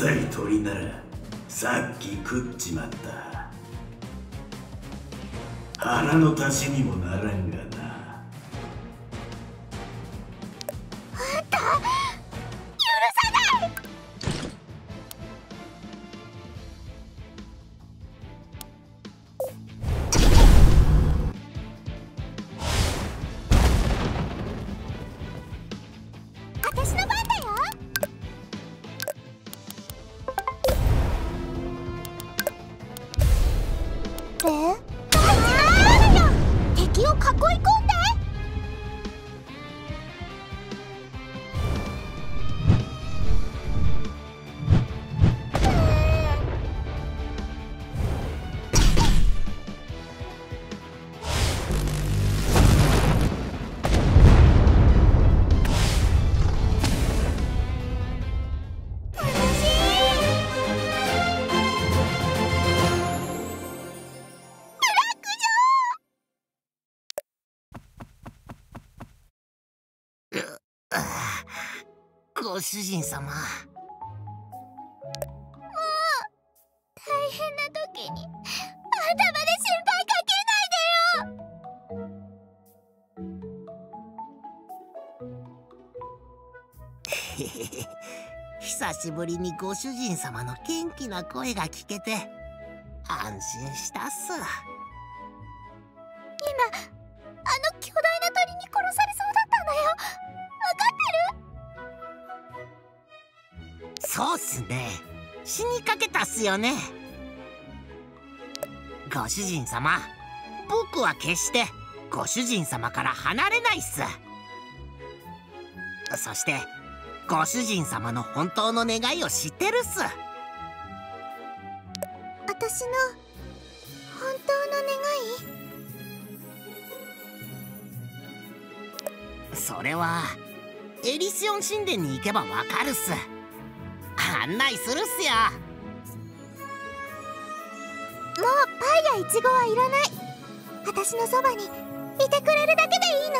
さい鳥ならさっき食っちまった。腹の足しにもご主人様。もう大変な時にあんたまで心配かけないでよ。久しぶりにご主人様の元気な声が聞けて安心したっすかけたっすよね。ご主人様僕は決してご主人様から離れないっす。そしてご主人様の本当の願いを知ってるっす。私の本当の願い？それはエリシオン神殿に行けばわかるっす。案内するっすよやイチゴはいらない。私のそばにいてくれるだけでいい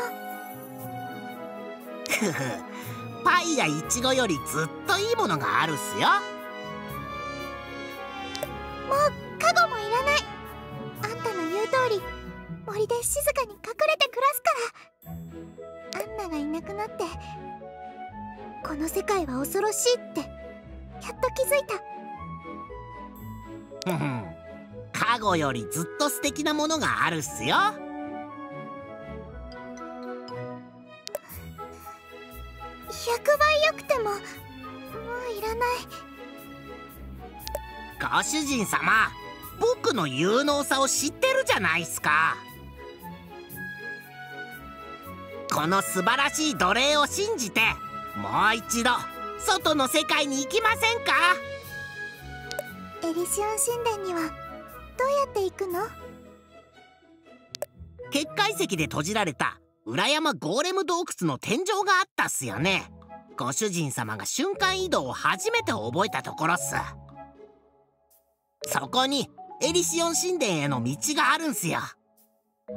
の。パイやイチゴよりずっといいものがあるっすよ。よりずっと素敵なものがあるっすよ。100倍良くてももういらない。ご主人様僕の有能さを知ってるじゃないっすか。この素晴らしい奴隷を信じてもう一度外の世界に行きませんか？エリシオン神殿にはどうやって行くの？結界石で閉じられた裏山ゴーレム洞窟の天井があったっすよね。ご主人様が瞬間移動を初めて覚えたところっす。そこにエリシオン神殿への道があるんすよ。でも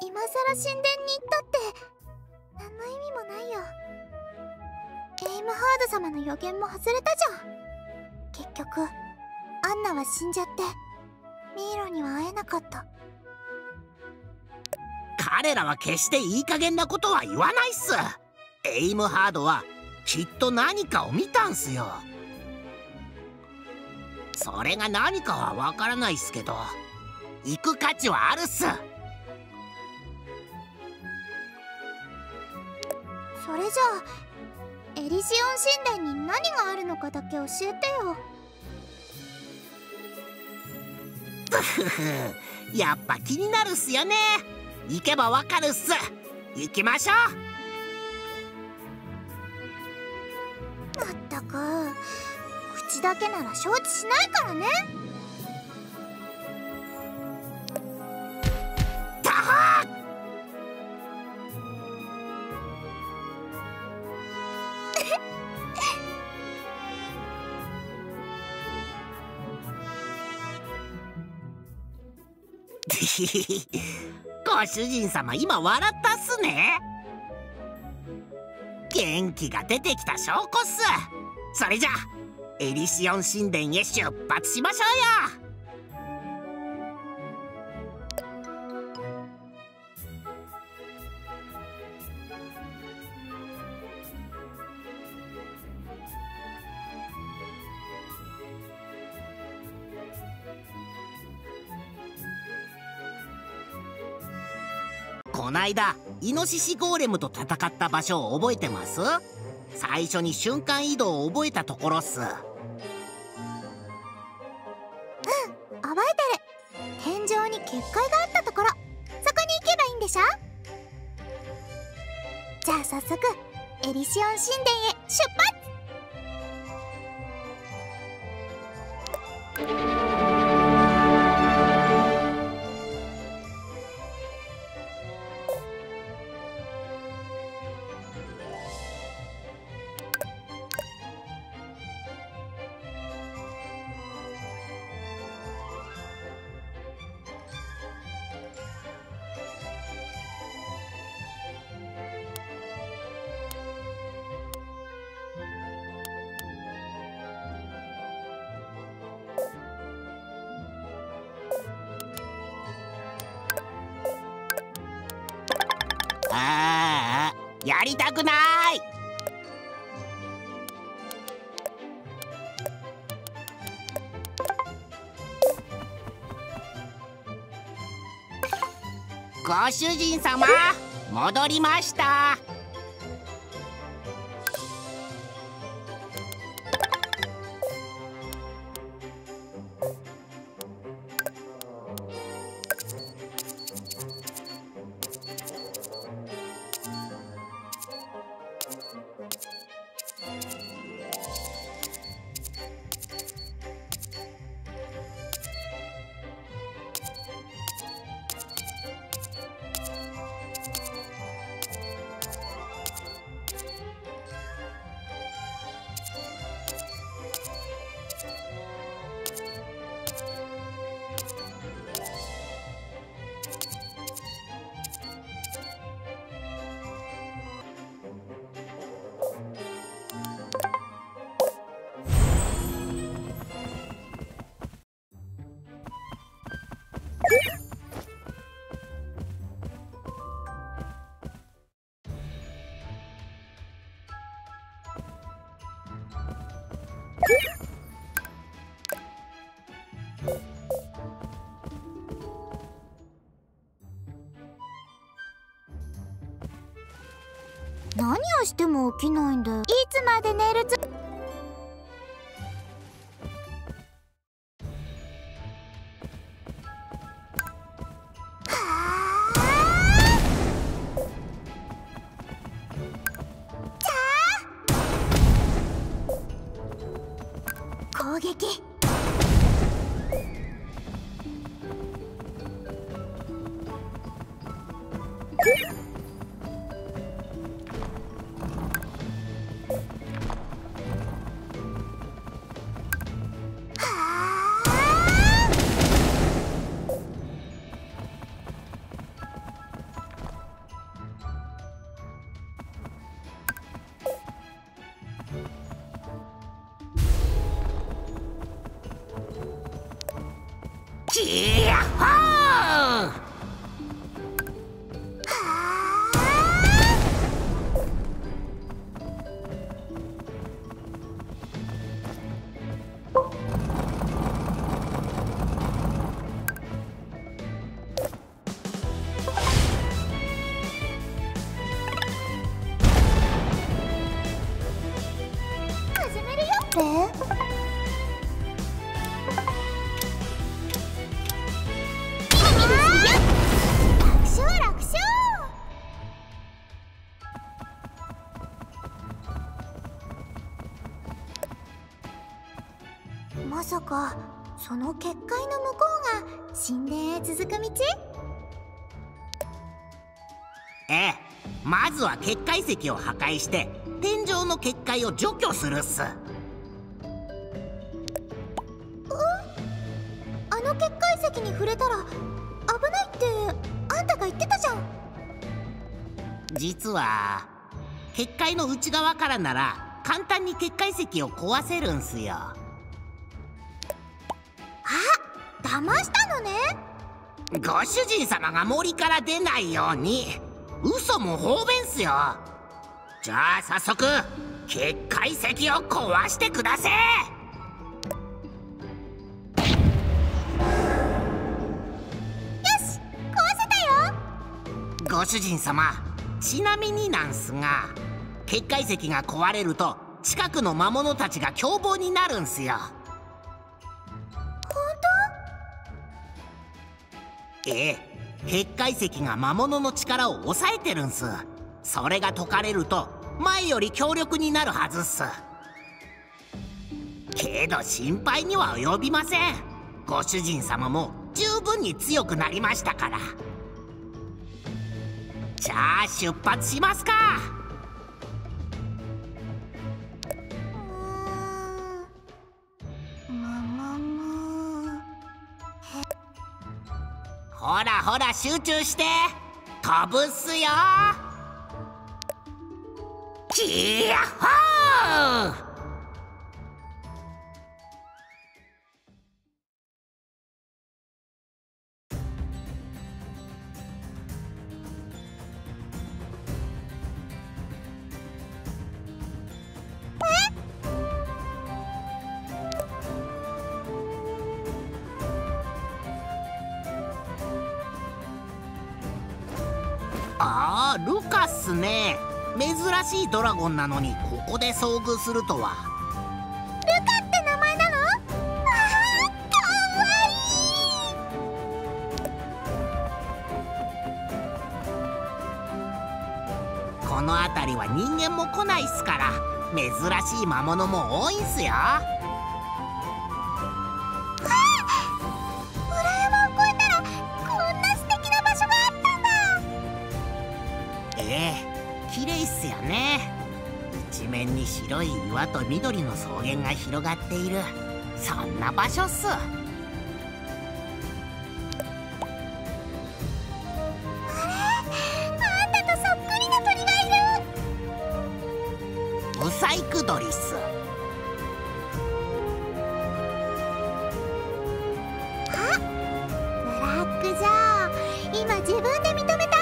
今更神殿に行ったって何の意味もないよ。エイムハード様の予言も外れたじゃん結局アンナは死んじゃってミイロには会えなかった。彼らは決していい加減なことは言わないっす。エイムハードはきっと何かを見たんすよ。それが何かはわからないっすけど行く価値はあるっす。それじゃあエリシオン神殿に何があるのかだけ教えてよ。やっぱ気になるっすよね。行けばわかるっす。行きましょう。まったく。口だけなら承知しないからね ご主人様今笑ったっすね。元気が出てきた証拠っす。それじゃエリシオン神殿へ出発しましょうよ。こないだイノシシゴーレムと戦った場所を覚えてます？最初に瞬間移動を覚えたところっす。うん覚えてる。天井に結界があったところ。そこに行けばいいんでしょ？じゃあ早速エリシオン神殿へ出発。主人様。戻りました。しても起きないんだよ。いつまで寝るつずは結界石を破壊して天井の結界を除去するっす。あの結界石に触れたら危ないってあんたが言ってたじゃん。実は結界の内側からなら簡単に結界石を壊せるんすよ。あ騙したのね。ご主人様が森から出ないように嘘も方便っすよ。じゃあ早速結界石を壊してくだせ。よし壊せたよ。ご主人様ちなみになんすが結界石が壊れると近くの魔物たちが凶暴になるんすよ。本ええ結界石が魔物の力を抑えてるんす。それが解かれると前より強力になるはずっす。けど心配には及びません。ご主人様も十分に強くなりましたから。じゃあ出発しますか。ほらほら集中して。飛ぶっすよ解后。ドラゴンなのにここで遭遇するとは。ルカって名前なの？あかわいい。この辺りは人間も来ないっすから珍しい魔物も多いんすよ。岩と緑の草原が広がっている。そんな場所っす。あんたとそっくりな鳥がいる。ブサイクドリっす。ブラックジョー。今自分で認めた？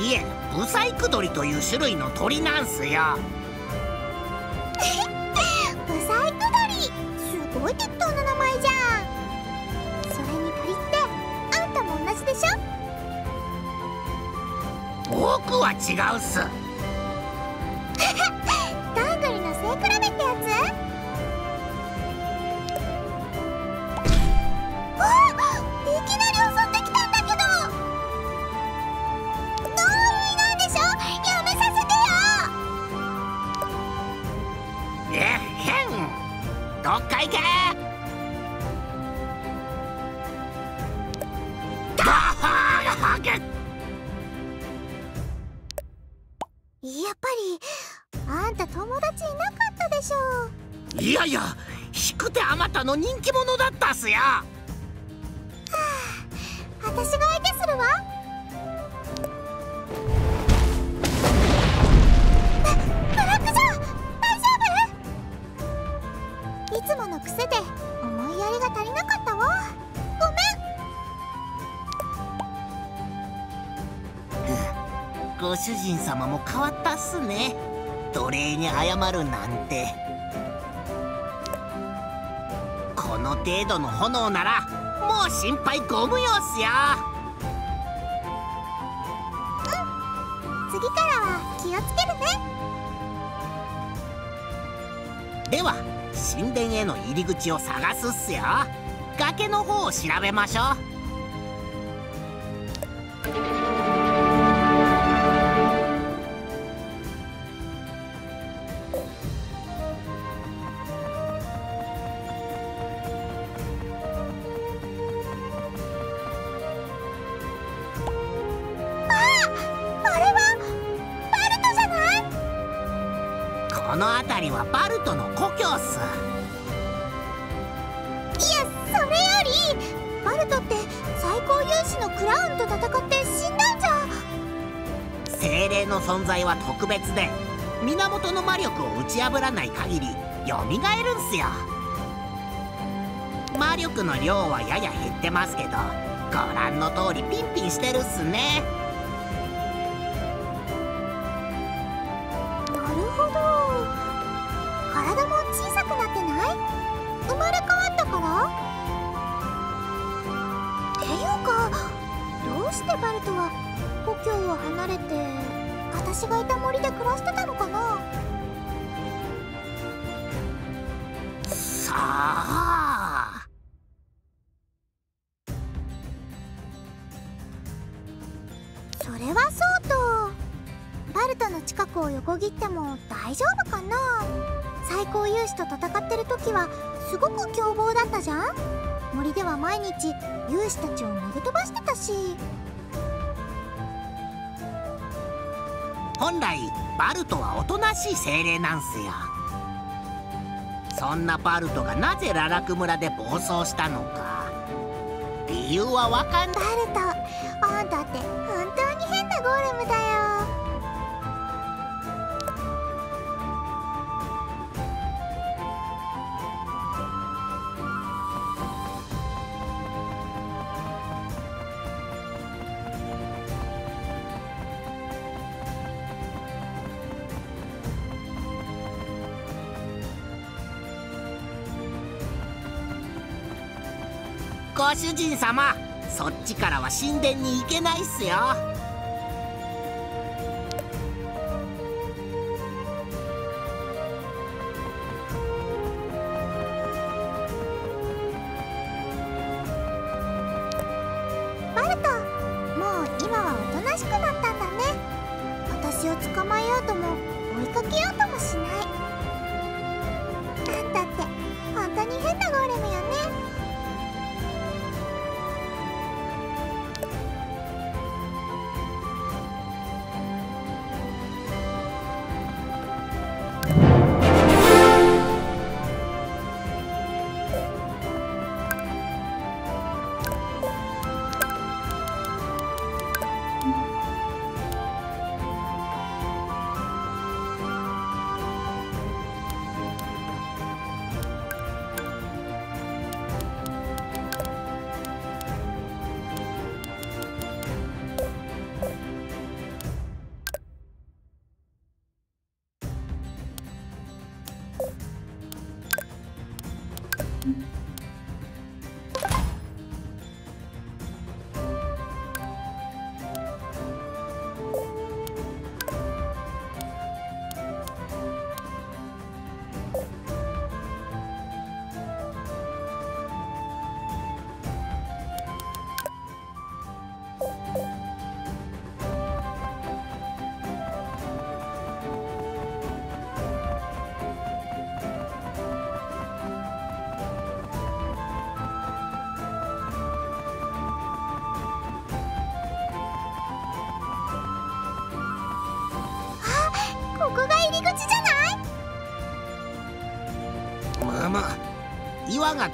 いえブサイクドリという種類の鳥なんすよ程度の炎ならもう心配ご無用っすよ。次からは気をつけるね。では神殿への入り口を探すっすよ。崖の方を調べましょうこの辺りはバルトの故郷っす。いやそれよりバルトって最高勇士のクラウンと戦って死んだんじゃ。精霊の存在は特別で源の魔力を打ち破らない限り蘇るんすよ。魔力の量はやや減ってますけどご覧の通りピンピンしてるっすねがいた森で暮らしてたのかな？さあ。それはそうと。バルトの近くを横切っても大丈夫かな？最高勇士と戦ってる時はすごく凶暴だったじゃん？森では毎日勇士たちを投げ飛ばしてたし本来バルトはおとなしい精霊なんすよ。そんなバルトがなぜララク村で暴走したのか。理由はわかんない。バルトあんたって本当に変なゴーレム主人様。そっちからは神殿に行けないっすよ。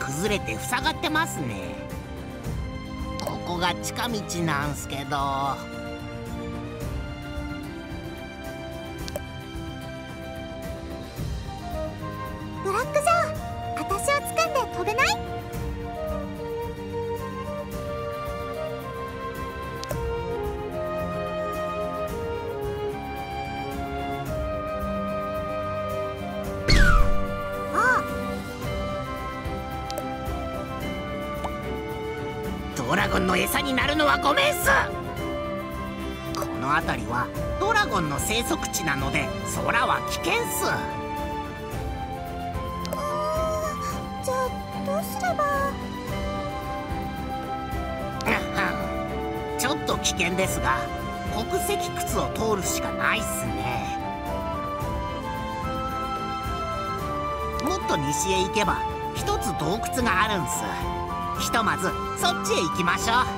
崩れて塞がってますね。ここが近道なんすけど。ごめんっすこの辺りはドラゴンの生息地なので空は危険っす。うーんじゃあどうすれば？ちょっと危険ですが国石窟を通るしかないっすね。もっと西へ行けば一つ洞窟があるんす。ひとまずそっちへ行きましょう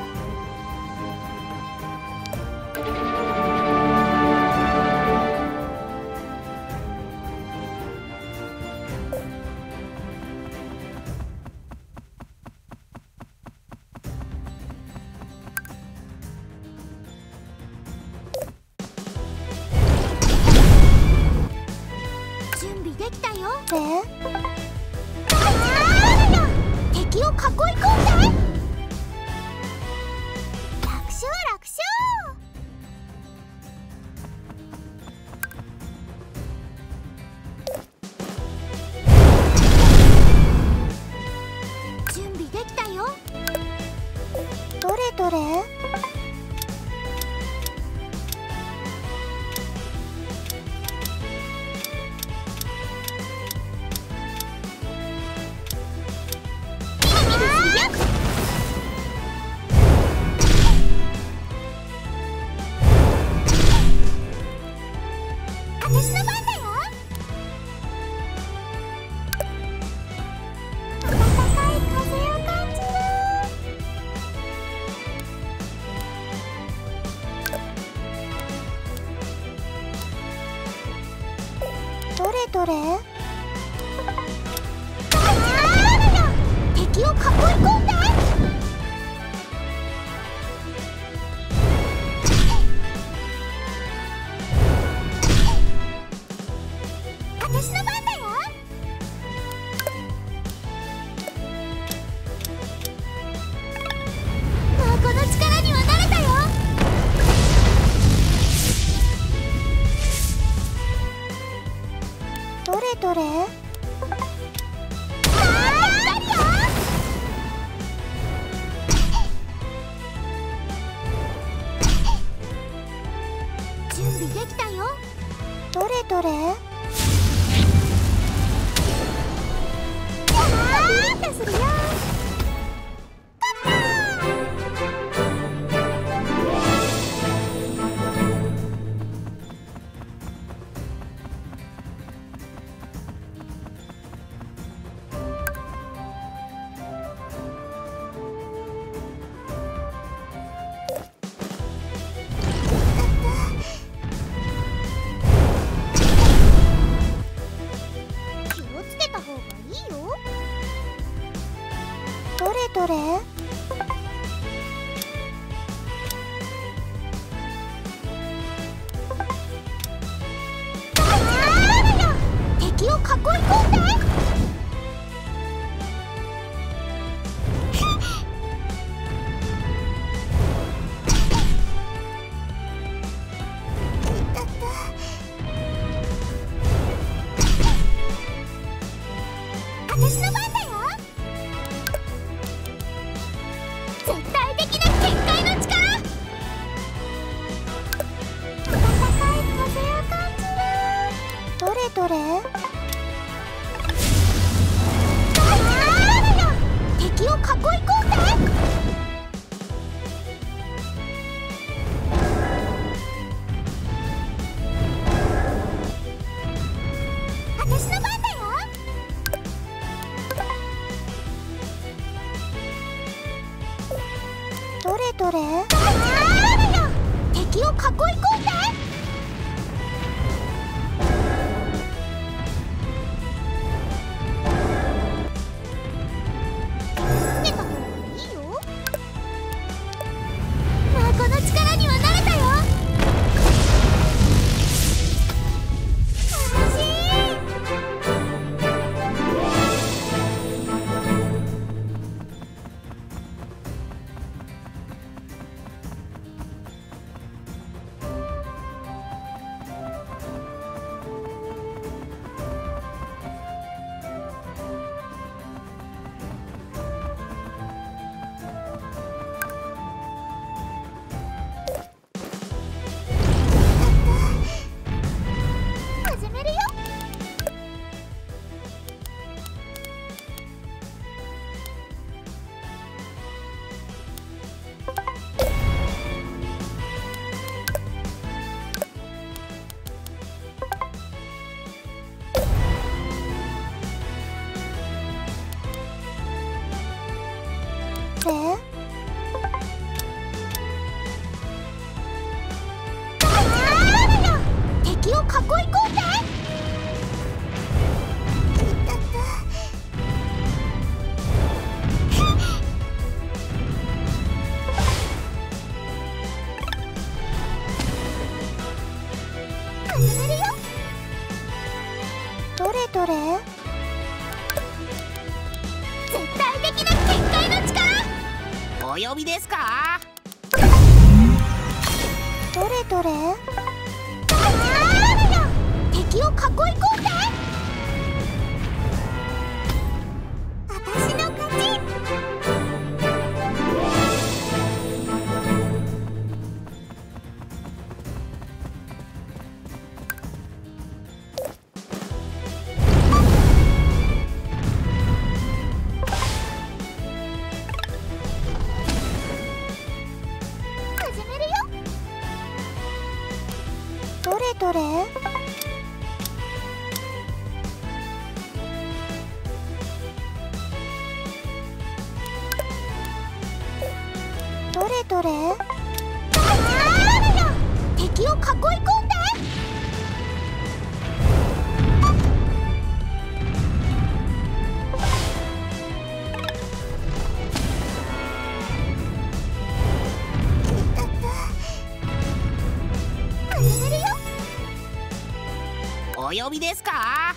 お呼びですか？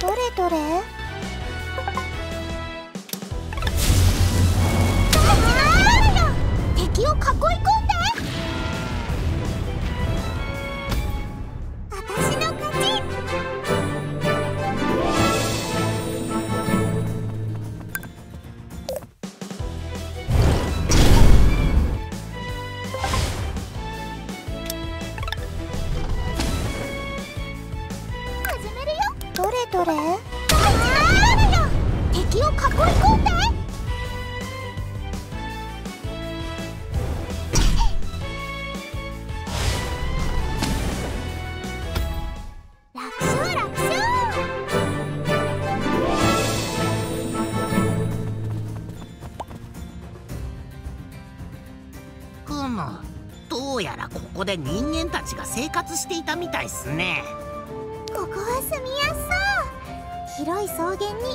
どれどれ？で人間たちが生活していたみたいっすね。ここは住みやすそう。広い草原に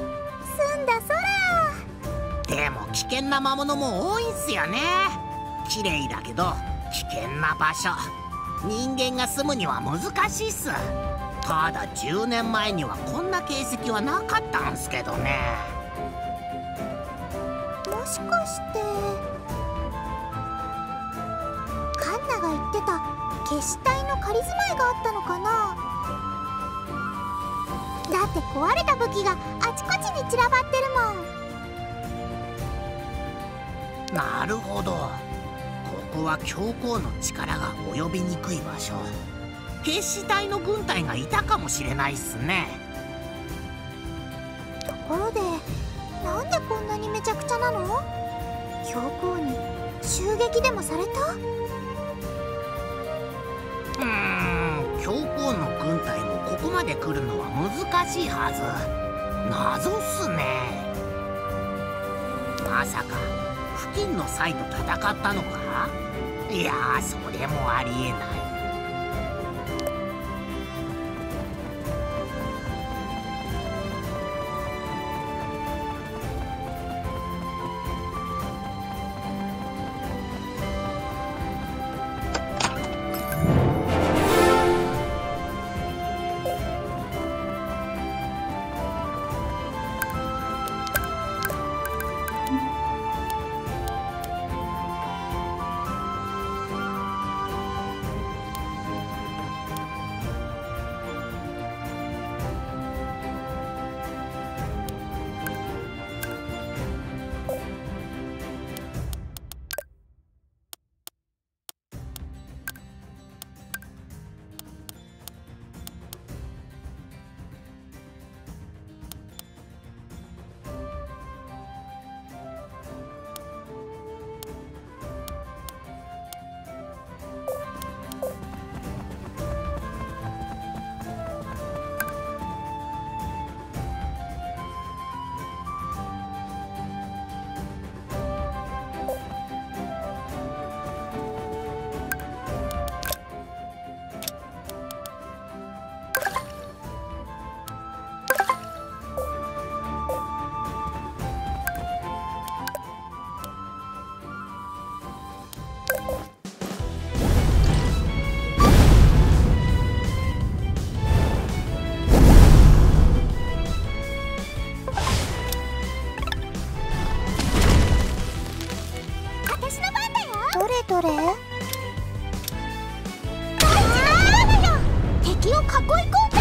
澄んだ空。でも危険な魔物も多いんすよね。綺麗だけど危険な場所。人間が住むには難しいっす。ただ10年前にはこんな形跡はなかったんすけどね住まいがあったのかなだって壊れた武器があちこちに散らばってるもんなるほどここは教皇の力が及びにくい場所決死隊の軍隊がいたかもしれないっすねところでなんでこんなにめちゃくちゃなの教皇に襲撃でもされたてくるのは難しいはず。謎っすね。まさか付近の際と戦ったのか？いやーそれもありえない。どれどれ？敵を囲い込ん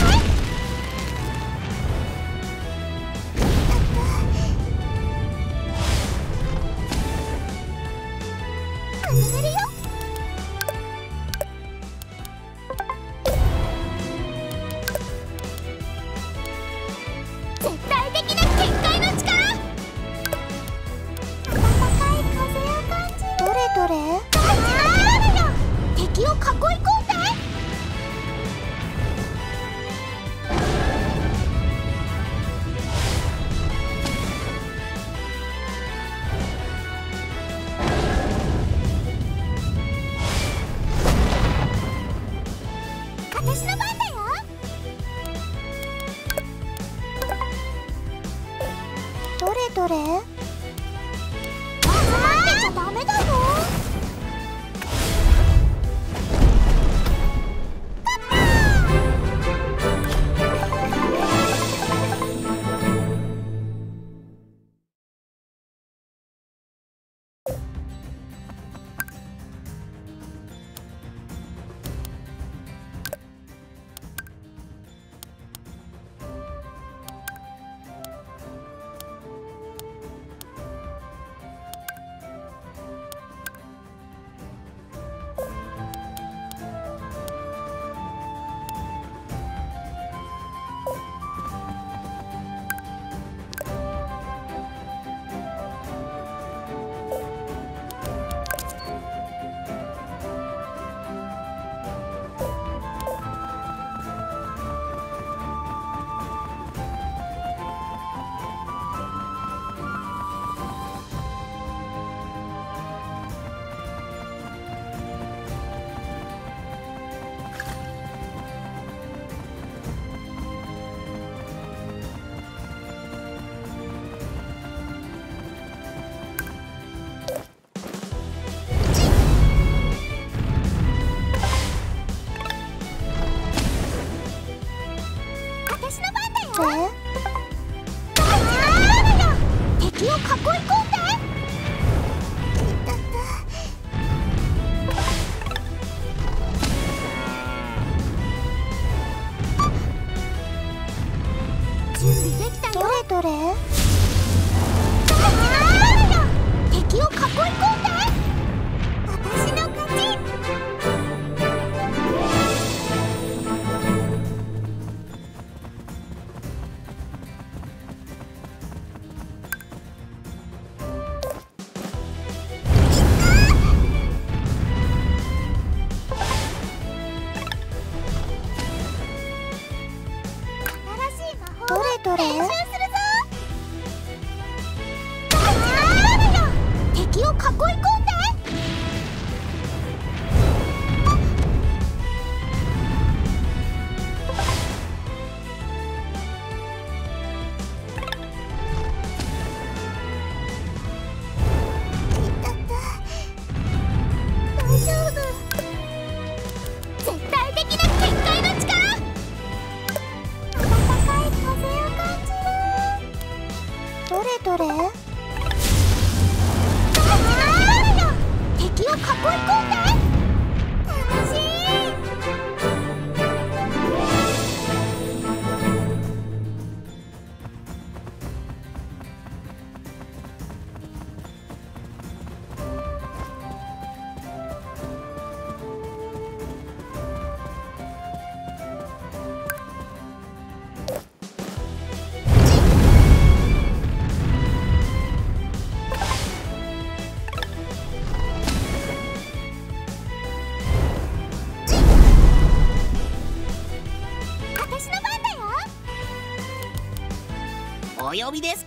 びです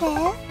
れ。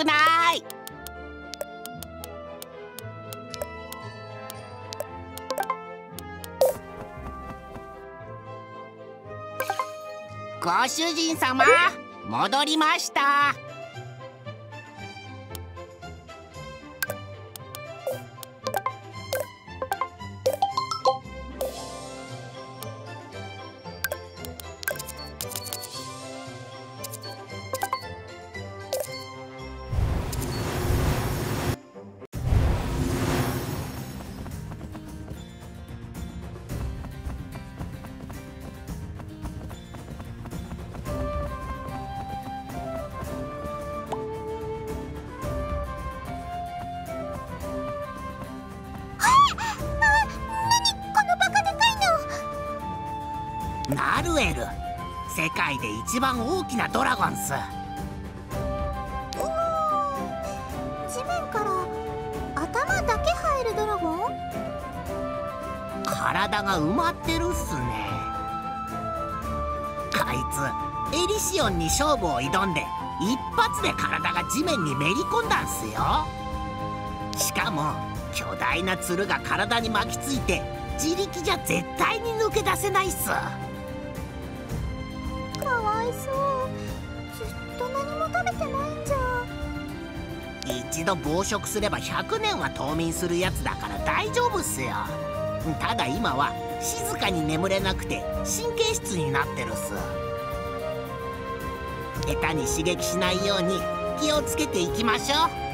くない。ご主人様戻りました。一番大きなドラゴンス。地面から頭だけ生えるドラゴン？体が埋まってるっすね。あいつエリシオンに勝負を挑んで一発で体が地面にめり込んだんすよ。しかも巨大なツルが体に巻きついて自力じゃ絶対に抜け出せないっす一度暴食すれば100年は冬眠するやつだから大丈夫っすよ。ただ今は静かに眠れなくて神経質になってるっす。下手に刺激しないように気をつけていきましょう。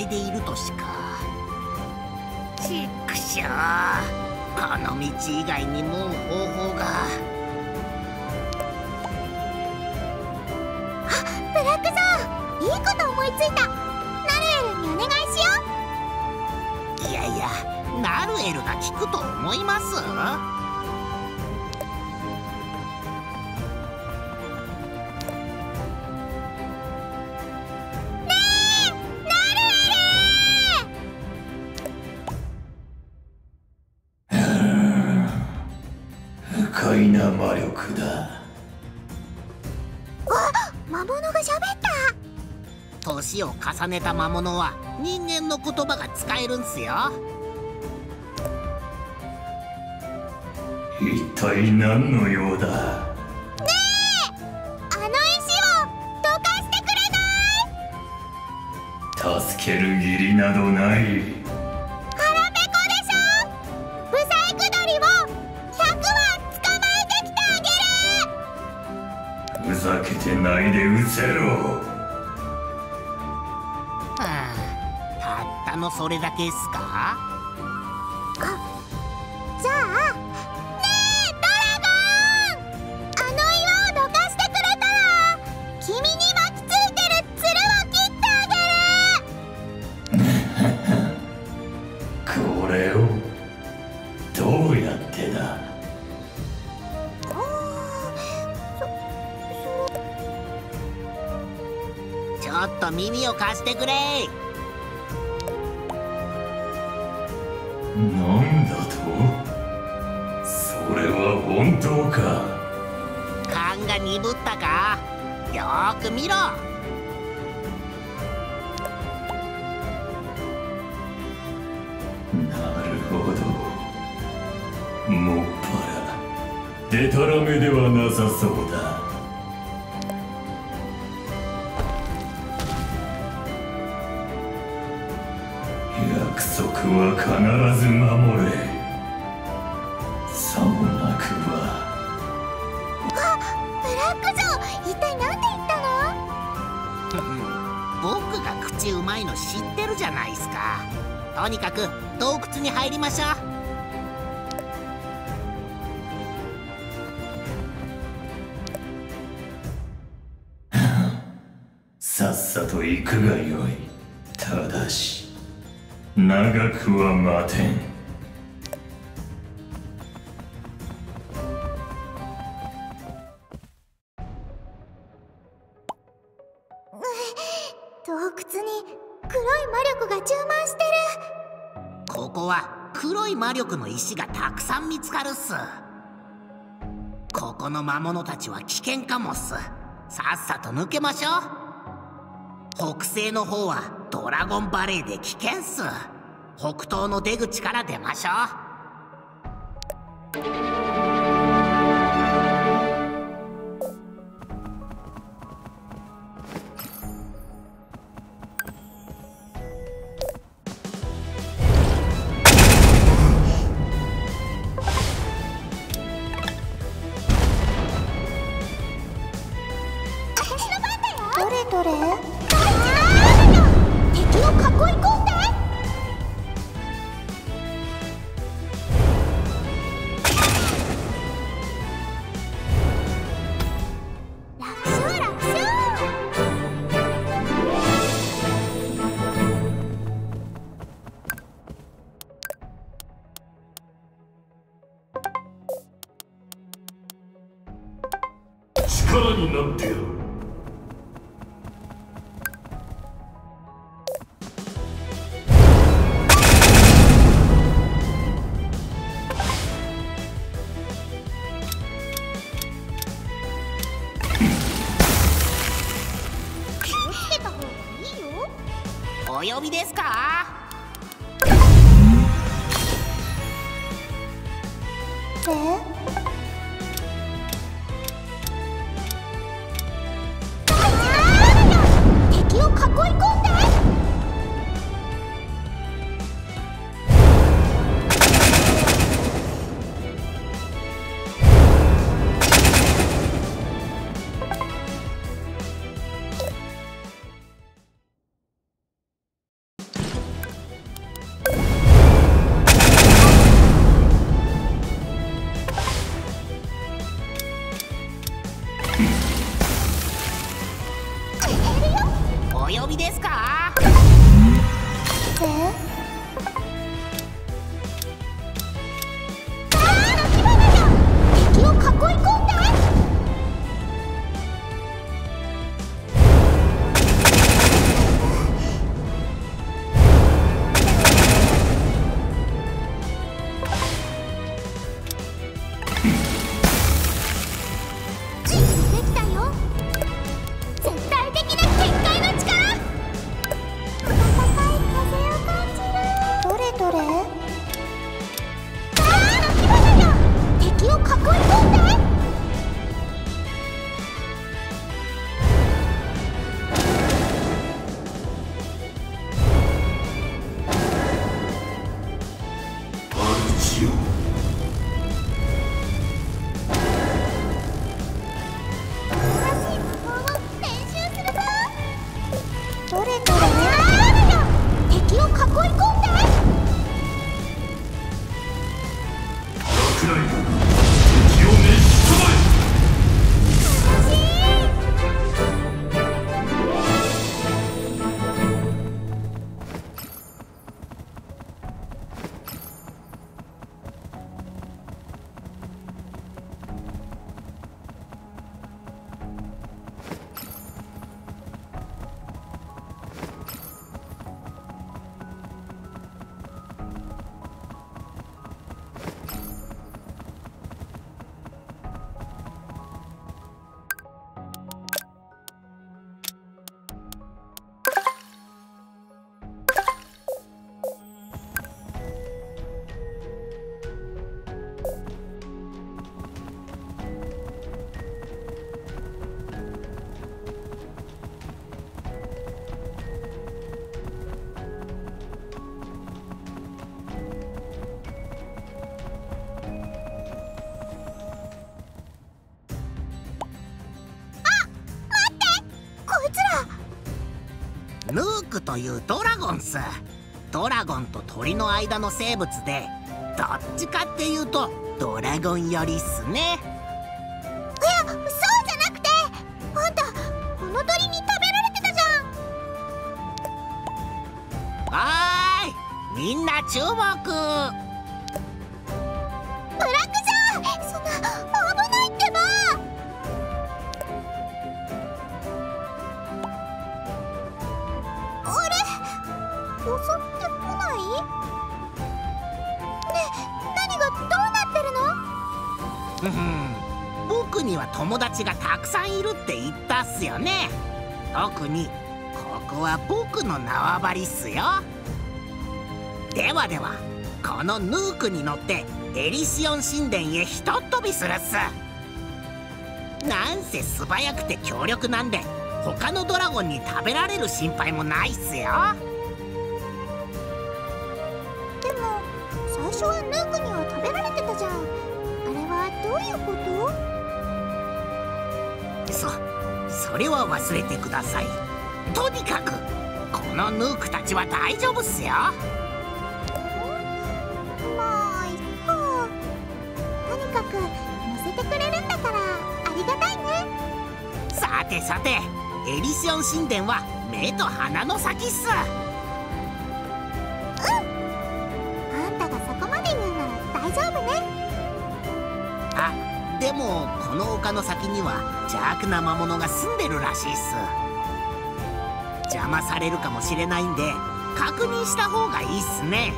いでいるとしか。ちっくしょう。この道以外にもう方法が。ブラックゾーン。いいこと思いついた。ナルエルにお願いしよいやいやナルエルが効くと思います？な魔力だ。う魔物が喋った。年を重ねた魔物は人間の言葉が使えるんすよ。一体何の用だ？あの石をどかしてくれない？助ける義理などないけてないでうせろ。ああたったのそれだけっすか？じゃないっすか。とにかく洞窟に入りましょう。さっさと行くがよい。ただし長くは待てん。の魔物たちは危険かもっす。さっさと抜けましょう。北西の方はドラゴンバレーで危険っす。北東の出口から出ましょう。お呼びですか？いうドラゴンス。ドラゴンと鳥の間の生物でどっちかっていうとドラゴン寄りっすね。いやそうじゃなくてあんたこの鳥に食べられてたじゃん。はーいみんな注目特にここは僕の縄張りっすよ。ではではこのヌークに乗ってエリシオン神殿へひとっ飛びするっす。なんせ素早くて強力なんで他のドラゴンに食べられる心配もないっすよ。でも最初はヌークには食べられてたじゃん。あれはどういうこと？そそれは忘れてください。とにかくこのヌークたちは大丈夫っすよ。まあいっかとにかく乗せてくれるんだからありがたいね。さてさてエリシオン神殿は目と鼻の先っす。あんたがそこまで言うなら大丈夫ね。あでもこの丘の先には邪悪な魔物が住んでるらしいっす。邪魔されるかもしれないんで確認した方がいいっすね。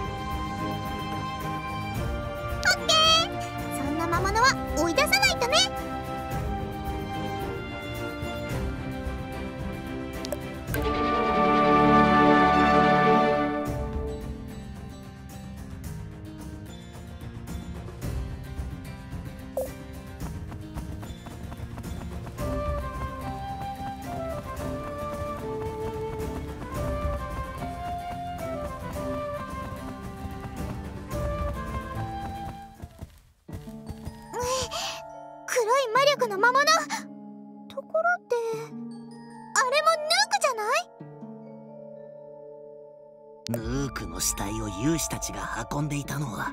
運んでいたのは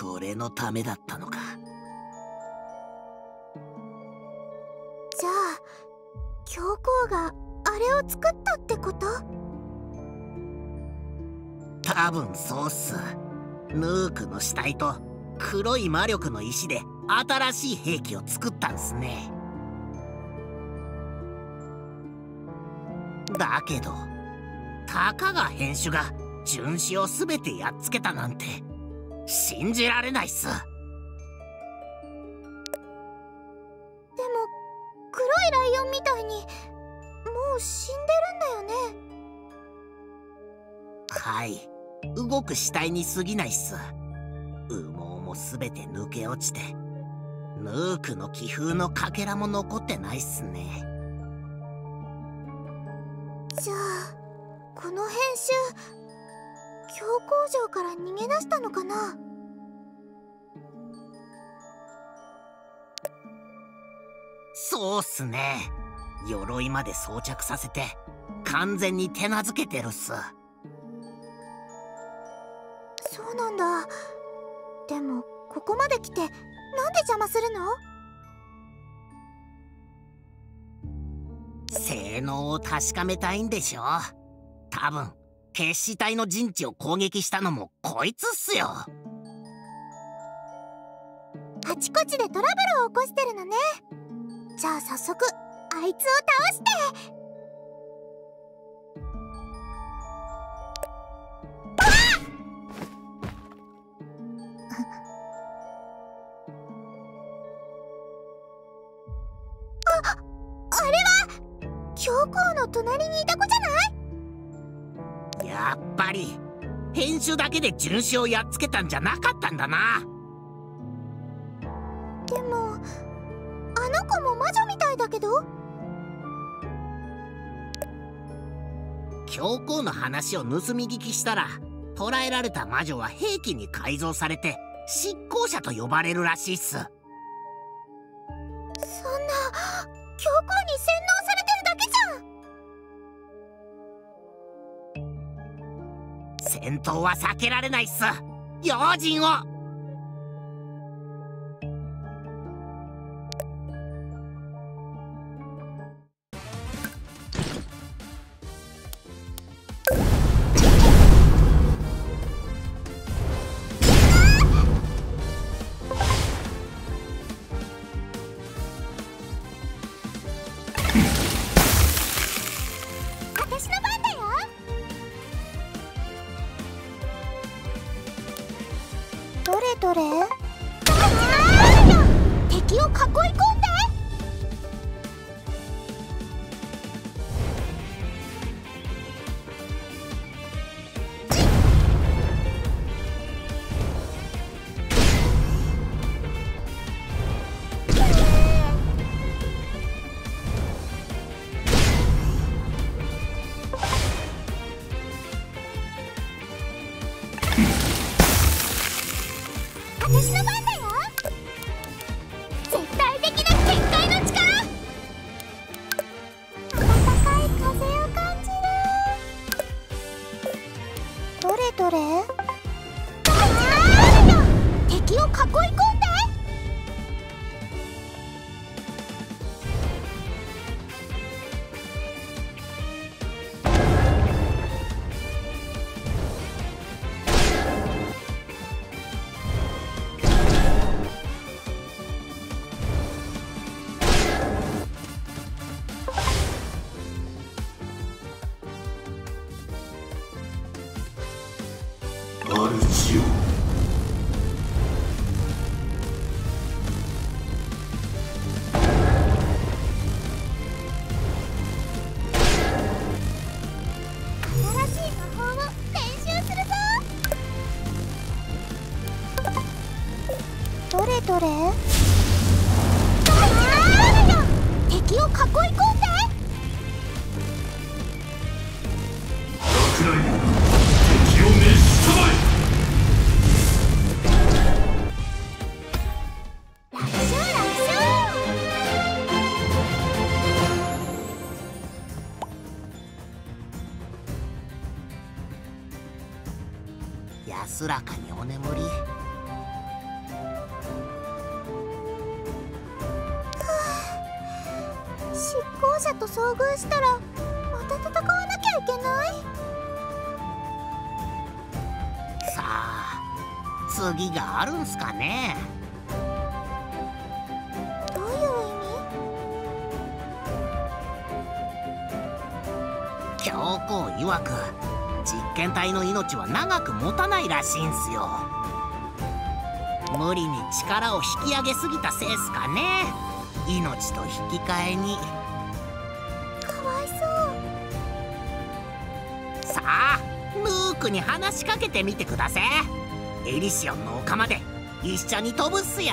これのためだったのか。じゃあ教皇があれを作ったってこと？多分そうっす。ヌークの死体と黒い魔力の石で新しい兵器を作ったんすね。だけどたかが編集が巡視を全てやっつけたなんて信じられないっす。でも黒いライオンみたいにもう死んでるんだよね。はい。動く死体に過ぎないっす。羽毛も全て抜け落ちてヌークの気風のかけらも残ってないっすね。じゃあこの編集教皇城から逃げ出したのかな？そうっすね。鎧まで装着させて完全に手なずけてるっす。そうなんだ。でもここまで来てなんで邪魔するの？性能を確かめたいんでしょ？多分決死隊の陣地を攻撃したのもこいつっすよ。あちこちでトラブルを起こしてるのね。じゃあ早速あいつを倒して。ああれは教皇の隣にいた子じゃやっぱり。編集だけで巡視をやっつけたんじゃなかったんだな。でもあの子も魔女みたいだけど？教皇の話を盗み聞きしたら捕らえられた魔女は兵器に改造されて執行者と呼ばれるらしいっす戦闘は避けられないっす。用心を。次があるんすかね？どういう意味？教皇曰く実験体の命は長く持たないらしいんすよ。無理に力を引き上げすぎたせいすかね？命と引き換えに。かわいそう。さあヌークに話しかけてみてくださいエリシオンの丘まで一緒に飛ぶっすよ。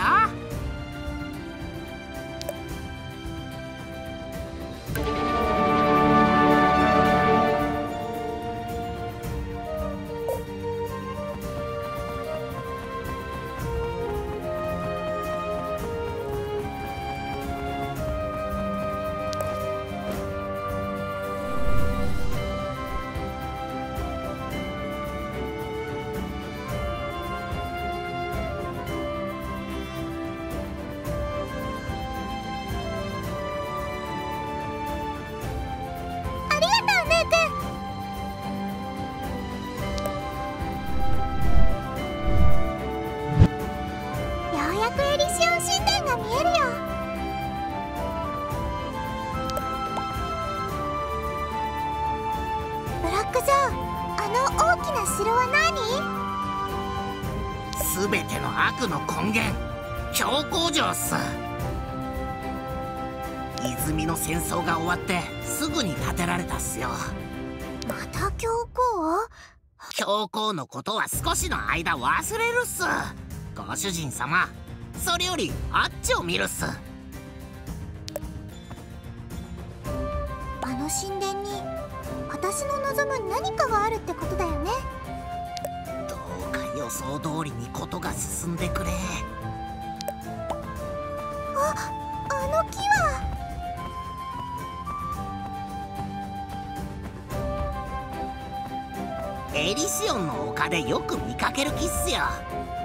悪の根源。教皇城っす泉の戦争が終わってすぐに建てられたっすよ。また教皇教皇のことは少しの間忘れるっす。ご主人様それよりあっちを見るっす。あの神殿に私の望む何かがあるってことだよ想通りにことが進んでくれ。ああの木は。エリシオンの丘でよく見かける木っすよ。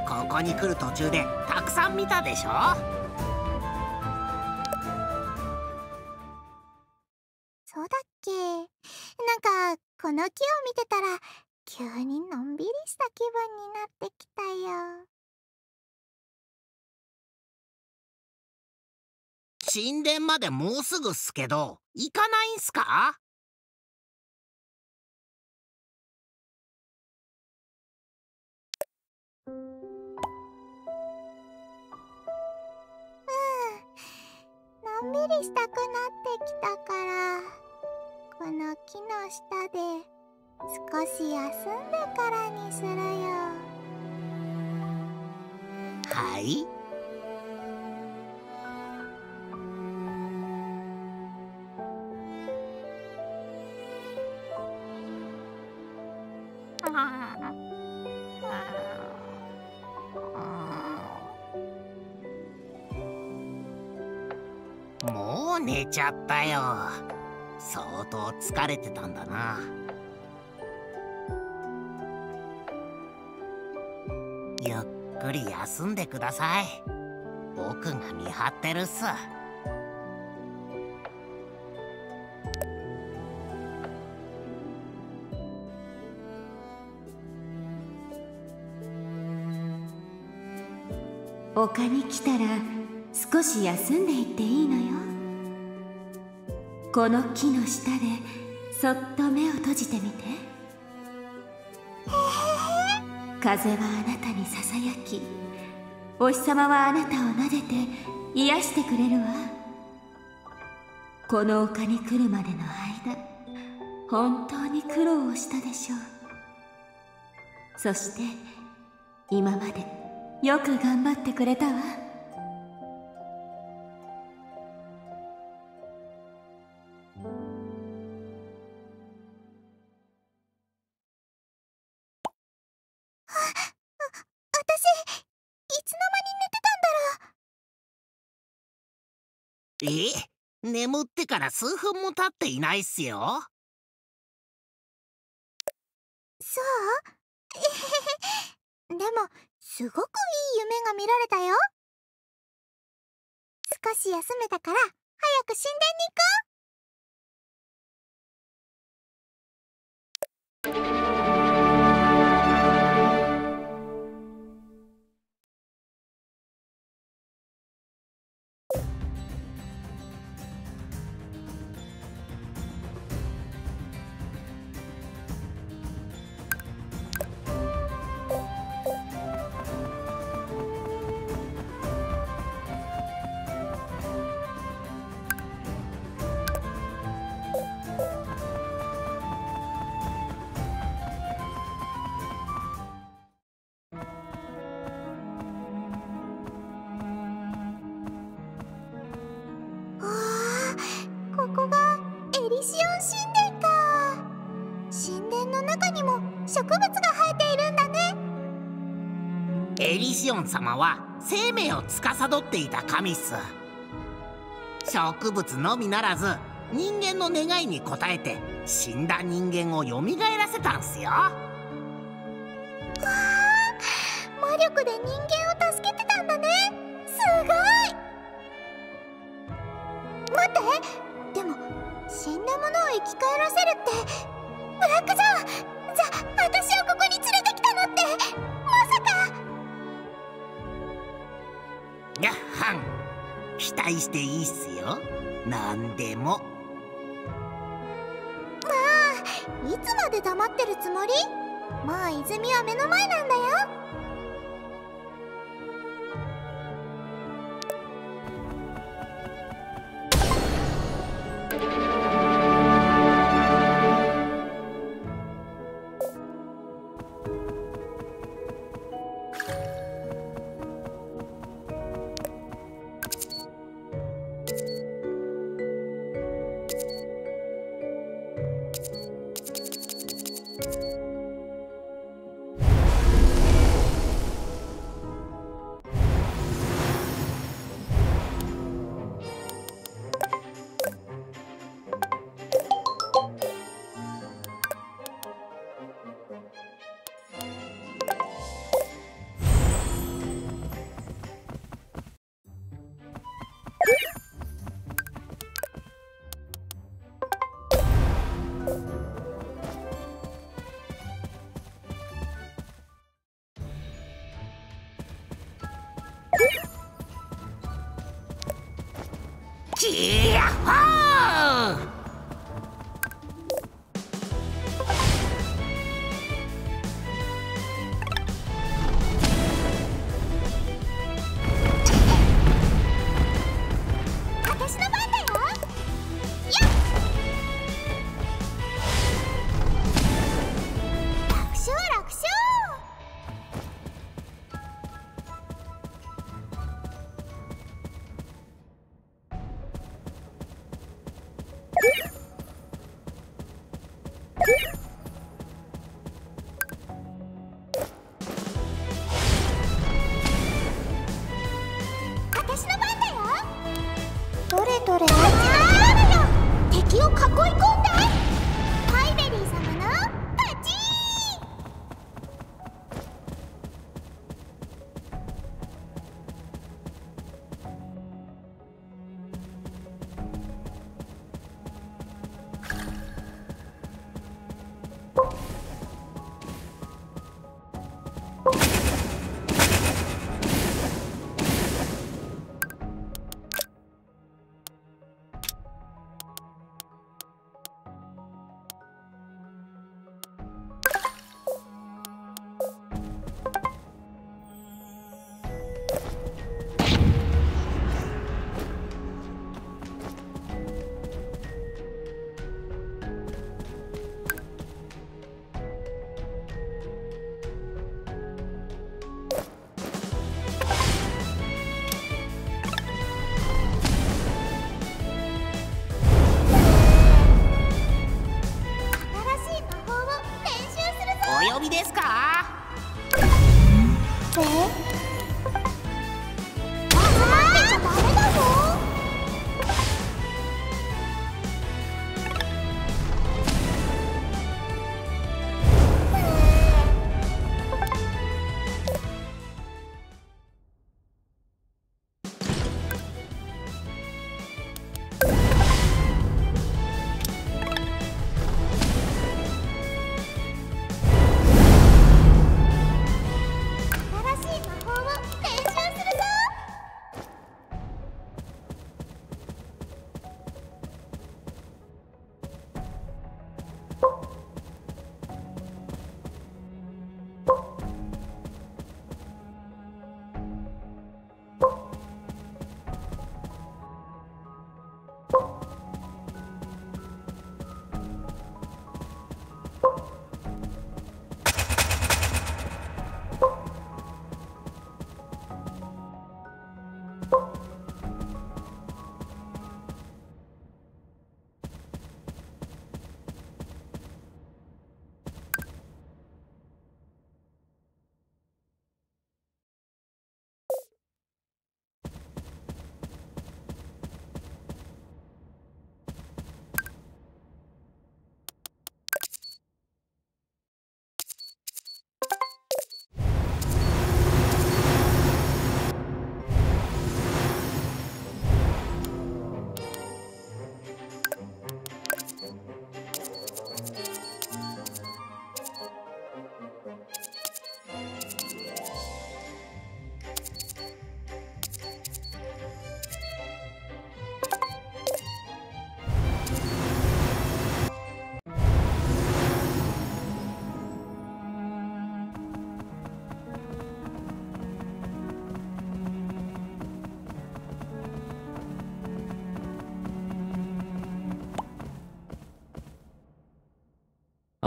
ここに来る途中でたくさん見たでしょ。そうだっけ。なんかこの木を見てたら急にのんびりした気分になってきたよ。神殿までもうすぐっすけど行かないんすか？のんびりしたくなってきたからこの木の下で少し休んでからにするよ。はい。もう寝ちゃったよ。相当疲れてたんだなゆっくり休んでください。僕が見張ってるっす。丘に来たら少し休んでいっていいのよ。この木の下でそっと目を閉じてみて。風はあなたにささやきお日様はあなたを撫でて癒してくれるわ。この丘に来るまでの間本当に苦労をしたでしょう。そして今までよく頑張ってくれたわ。え？眠ってから数分も経っていないっすよ。そう？でもすごくいい夢が見られたよ。少し休めたから早く神殿に行こう。様は生命を司っていた神っす植物のみならず人間の願いに応えて死んだ人間を蘇らせたんすよ。魔力で人間を助けてたんだね。すごい。待ってでも死んだものを生き返らせるってブラック何でも。まあいつまで黙ってるつもり？もう泉は目の前なんだよ。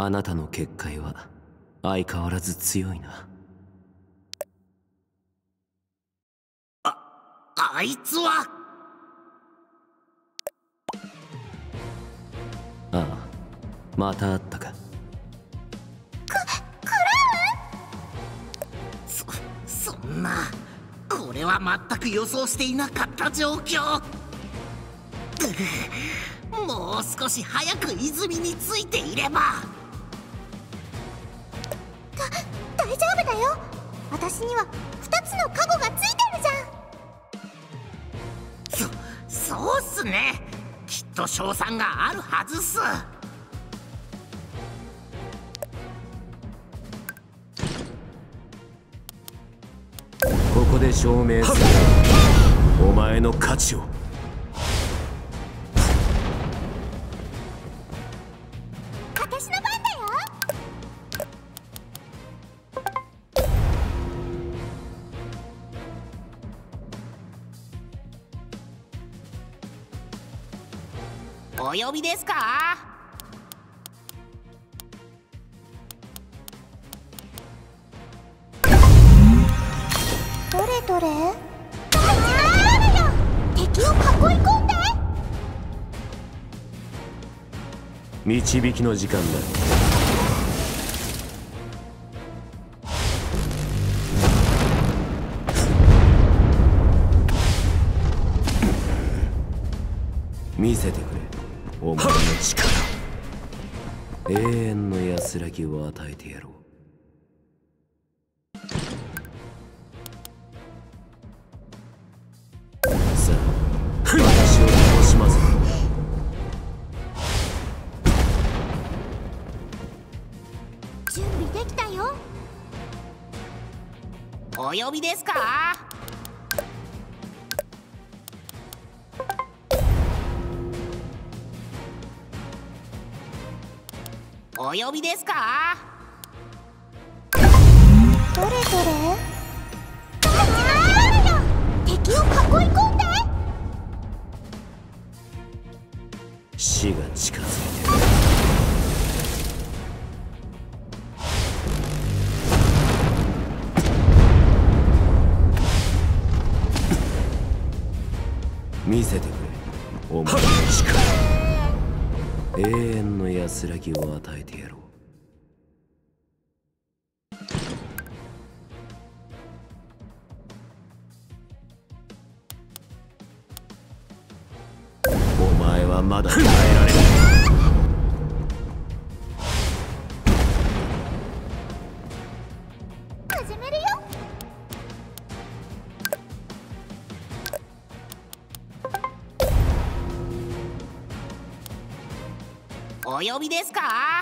あなたの結界は相変わらず強いな。ああいつは。ああまた会ったか。そそんなこれは全く予想していなかった状況。もう少し早く泉についていればには2つのカゴがついてるじゃん。そそうっすね。きっと賞賛があるはずっす。ここで証明する。お前の価値を。びですか？どれどれ？敵を囲い込んで！導きの時間だ永遠の安らぎを与えてやろう。お呼びですか？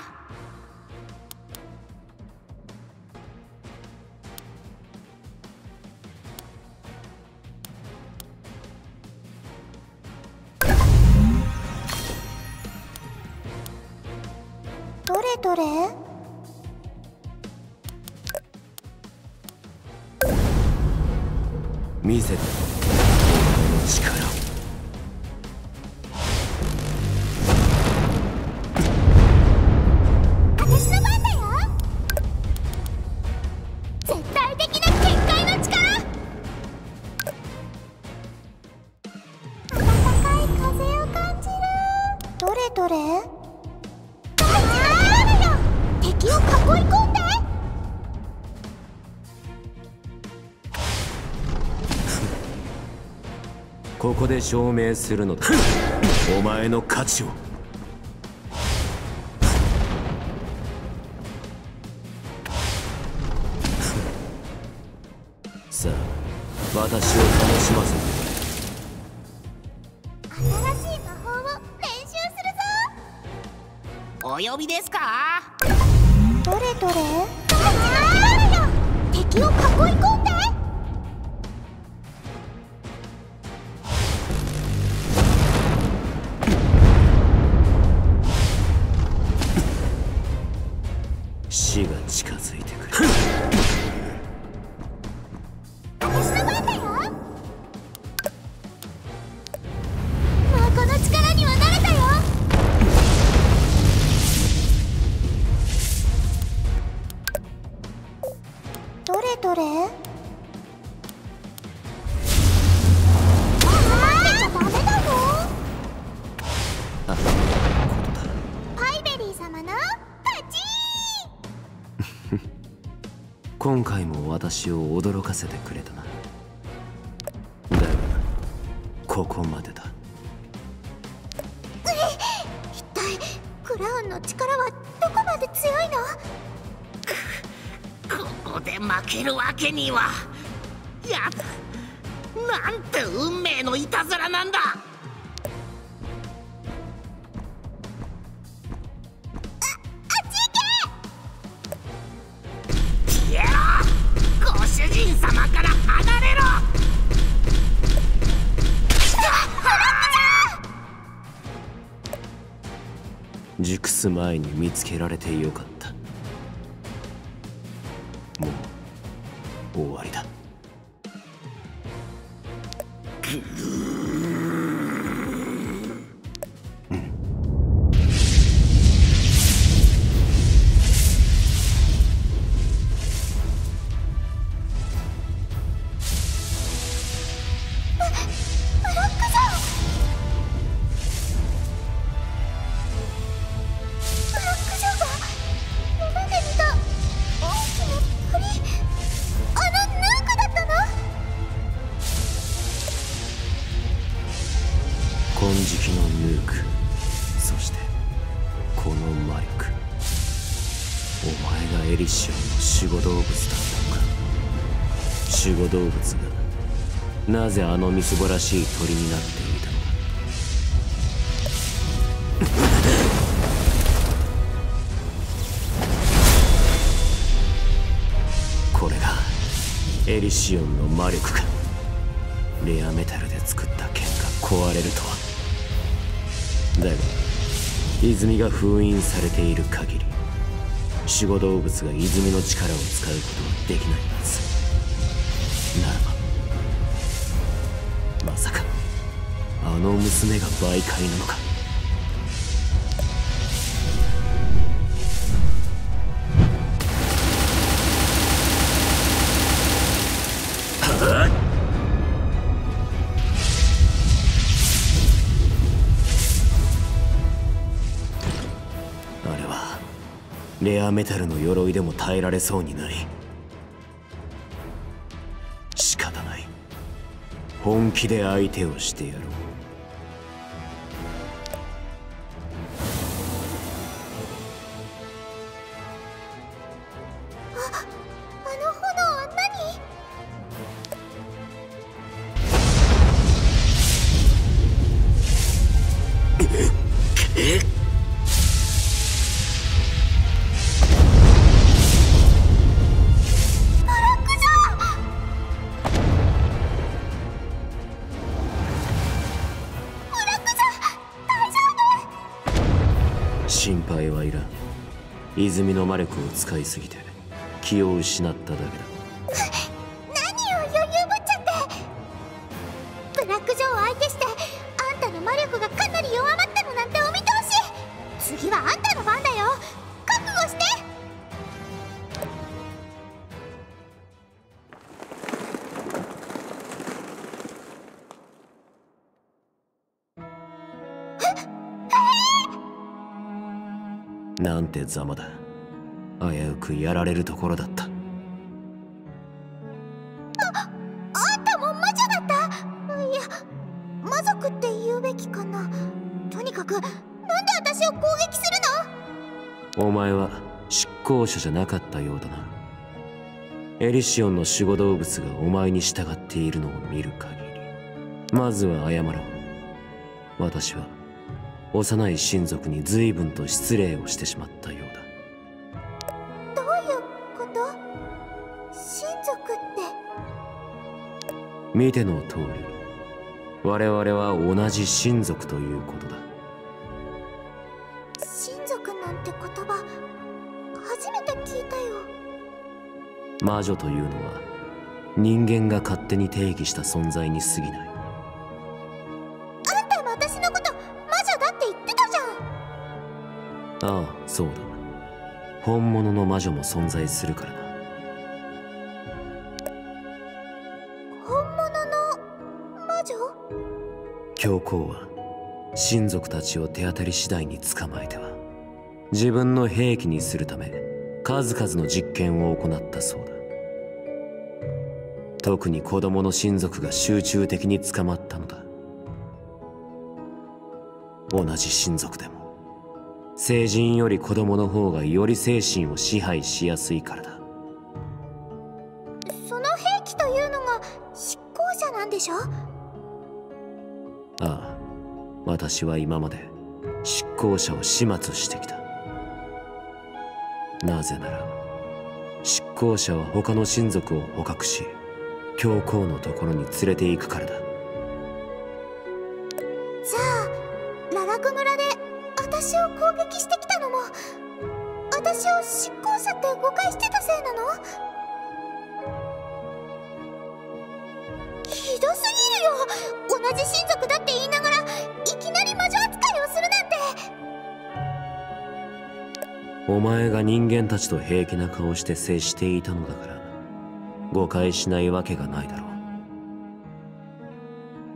ここで証明するのだ。お前の価値を。せてくれたな。だがここまでだ。一体クラウンの力はどこまで強いの？ここで負けるわけには。前に見つけられてよかった。ぜあのみすぼらしい鳥になっていたのかこれがエリシオンの魔力か。レアメタルで作った剣が壊れるとは。だが泉が封印されている限り守護動物が泉の力を使うことはできないはず。娘が媒介なのか。あれはレアメタルの鎧でも耐えられそうにない。仕方ない。本気で相手をしてやろう。心配はいらん。泉の魔力を使いすぎて気を失っただけだ。なんてざまだ。危うくやられるところだった。あんたも魔女だった？いや魔族って言うべきかな。とにかくなんで私を攻撃するの？お前は執行者じゃなかったようだな。エリシオンの守護動物がお前に従っているのを見る限り。まずは謝ろう。私は幼い親族に随分と失礼をしてしまったようだ。どういうこと？親族って？見ての通り我々は同じ親族ということだ。親族なんて言葉初めて聞いたよ。魔女というのは人間が勝手に定義した存在に過ぎないああそうだ本物の魔女も存在するからな。本物の魔女？教皇は親族たちを手当たり次第に捕まえては自分の兵器にするため数々の実験を行ったそうだ。特に子供の親族が集中的に捕まったのだ。同じ親族でも成人より子供の方がより精神を支配しやすいからだ。その兵器というのが執行者なんでしょ？ああ私は今まで執行者を始末してきた。なぜなら執行者は他の親族を捕獲し教皇のところに連れて行くからだちと平気な顔して接していたのだから誤解しないわけがないだろう。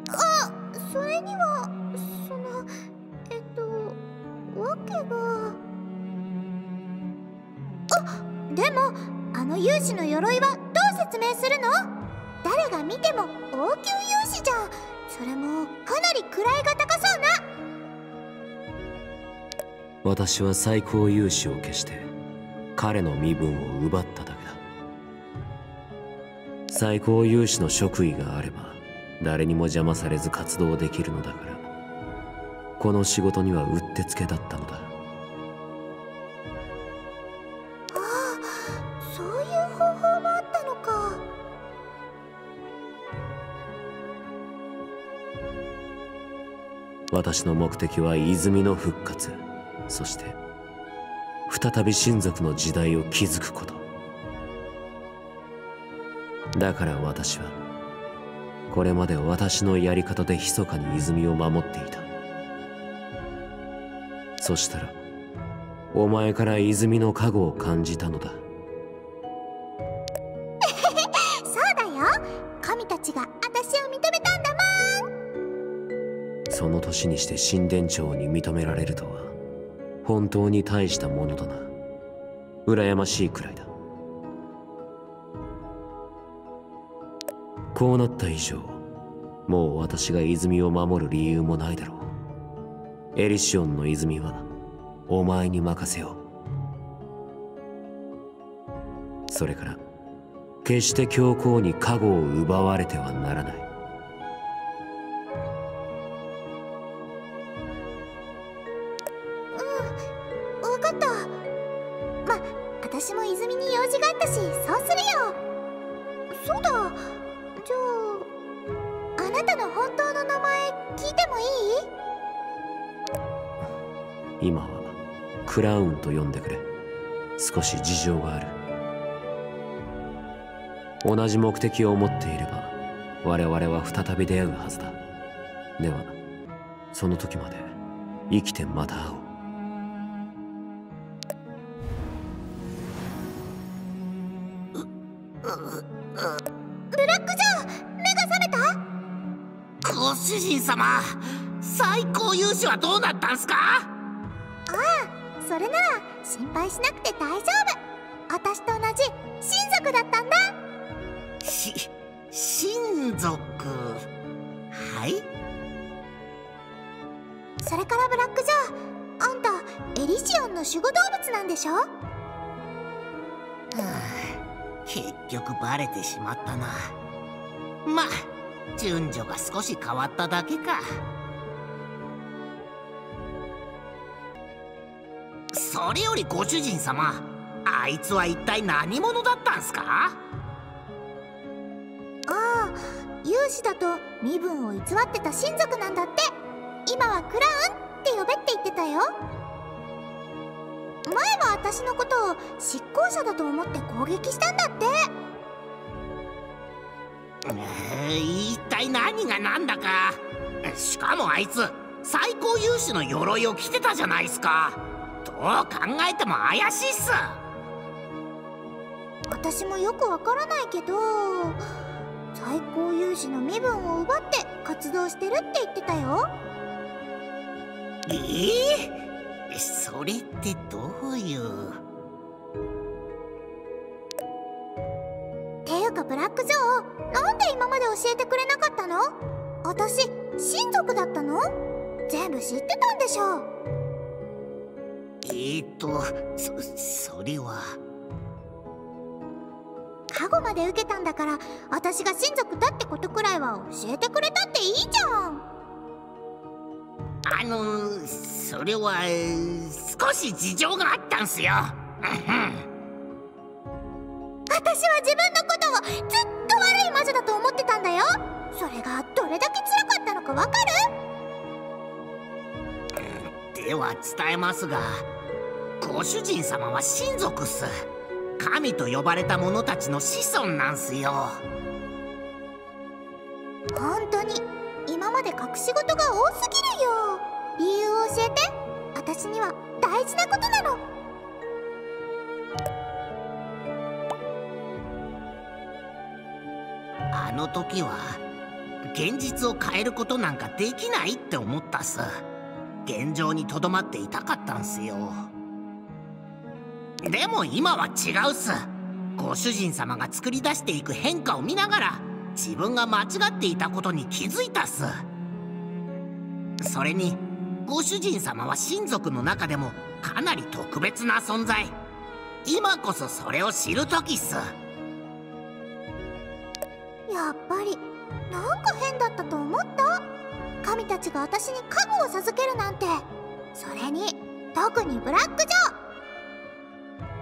あそれにはそのえっとわけが。あでもあの勇士の鎧はどう説明するの？誰が見ても王宮勇士じゃ。んそれもかなり位が高そうな。私は最高勇士を消して彼の身分を奪っただけだ。最高勇士の職位があれば誰にも邪魔されず活動できるのだからこの仕事にはうってつけだったのだ。ああそういう方法もあったのか。私の目的は泉の復活。そして再び親族の時代を築くこと。だから私はこれまで私のやり方で密かに泉を守っていた。そしたらお前から泉の加護を感じたのだ。そうだよ。神たちが私を認めたんだもん。その年にして神殿長に認められるとは本当に大したものだな。羨ましいくらいだ。こうなった以上もう私が泉を守る理由もないだろう。エリシオンの泉はお前に任せよう。それから決して教皇に加護を奪われてはならない。と呼んでくれ。少し事情がある。同じ目的を持っていれば我々は再び出会うはずだ。ではその時まで生きてまた会おう。ブラックジョー目が覚めた？ご主人様最高勇士はどうなったんすか？心配しなくて大丈夫。私と同じ親族だったんだ。し親族。はい。それからブラックジョーあんたエリシオンの守護動物なんでしょ？はあ結局バレてしまったな。まあ順序が少し変わっただけかそれよりご主人様あいつは一体何者だったんすか？ああ勇士だと身分を偽ってた親族なんだって。今はクラウンって呼べって言ってたよ。前は私のことを執行者だと思って攻撃したんだって。一体何が何だか。しかもあいつ最高勇士の鎧を着てたじゃないすかどう考えても怪しいっす。私もよくわからないけど最高勇士の身分を奪って活動してるって言ってたよ。ええそれってどういう？ていうかブラックジョーなん今まで教えてくれなかったの？私親族だったの？全部知ってたんでしょえー、っとそそれは。加護まで受けたんだから私が親族だってことくらいは教えてくれたっていいじゃん。あのそれは少し事情があったんすよ。私は自分のことをずっと悪い魔女だと思ってたんだよ。それがどれだけ辛かったのかわかる？では伝えますがご主人様は親族っす。神と呼ばれた者たちの子孫なんすよ。本当に今まで隠し事が多すぎるよ。理由を教えて。私には大事なことなの。あの時は現実を変えることなんかできないって思ったっす現状にとどまっていたかったんすよ。でも今は違うっす。ご主人様が作り出していく変化を見ながら自分が間違っていたことに気づいたっす。それにご主人様は親族の中でもかなり特別な存在。今こそそれを知る時っす。やっぱり。神たちが私に加護を授けるなんて。それに特にブラックジ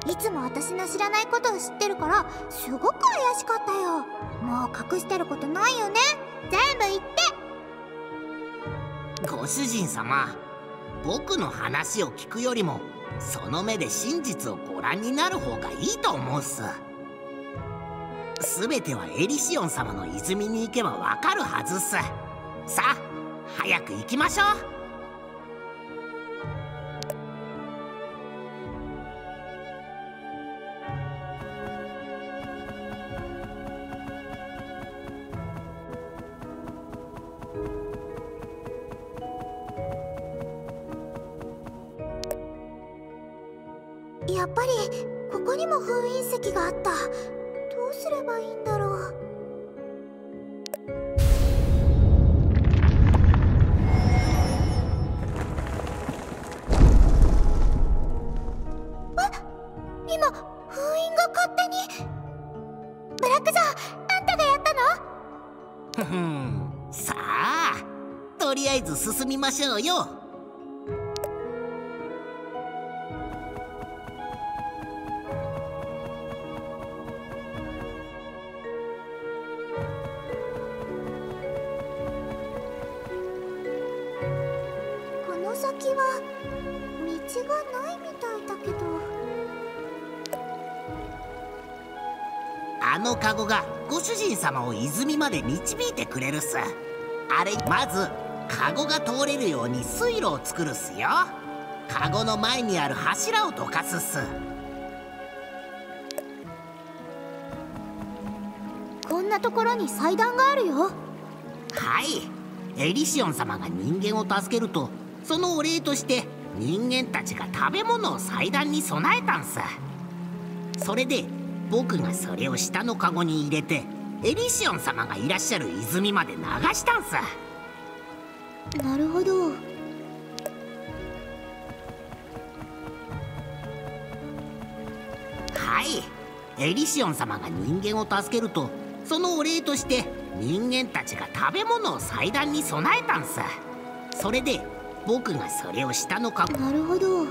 ョーいつも私の知らないことを知ってるからすごく怪しかったよ。もう隠してることないよね。全部言って。ご主人様僕の話を聞くよりもその目で真実をご覧になる方がいいと思うっす。全てはエリシオン様の泉に行けばわかるはずっす。さあ早く行きましょう。様を泉まで導いてくれるっすあれまずカゴが通れるように水路を作るっすよ。カゴの前にある柱をどかすっす。こんなところに祭壇があるよ。はい。エリシオン様が人間を助けるとそのお礼として人間たちが食べ物を祭壇に備えたんすそれで僕がそれを下のカゴに入れてエリシオン様がいらっしゃる泉まで流したんすなるほど。はい。エリシオン様が人間を助けるとそのお礼として人間たちが食べ物を祭壇に備えたんすそれで僕がそれを下のカゴなるほど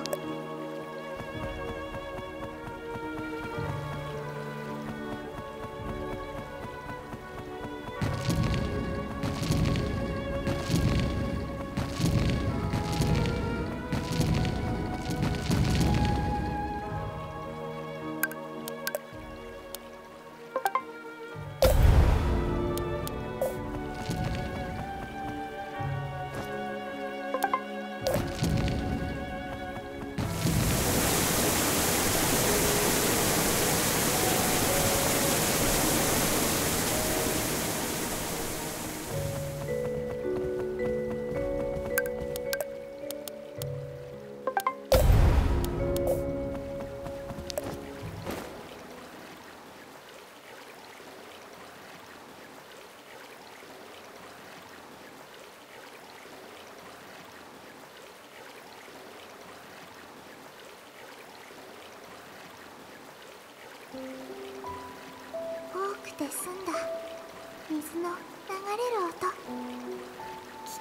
て澄んだ。水の流れる音。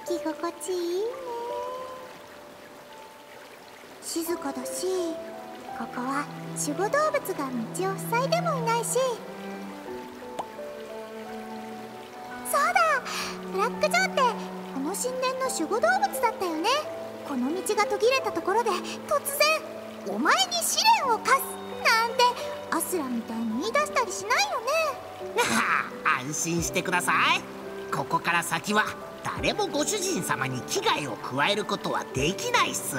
聞き心地いいね。静かだしここは守護動物が道を塞いでもいないし。そうだ！ブラックジョーってこの神殿の守護動物だったよね。この道が途切れたところで突然お前に試練を課す。安心してください。ここから先は誰もご主人様に危害を加えることはできないっす。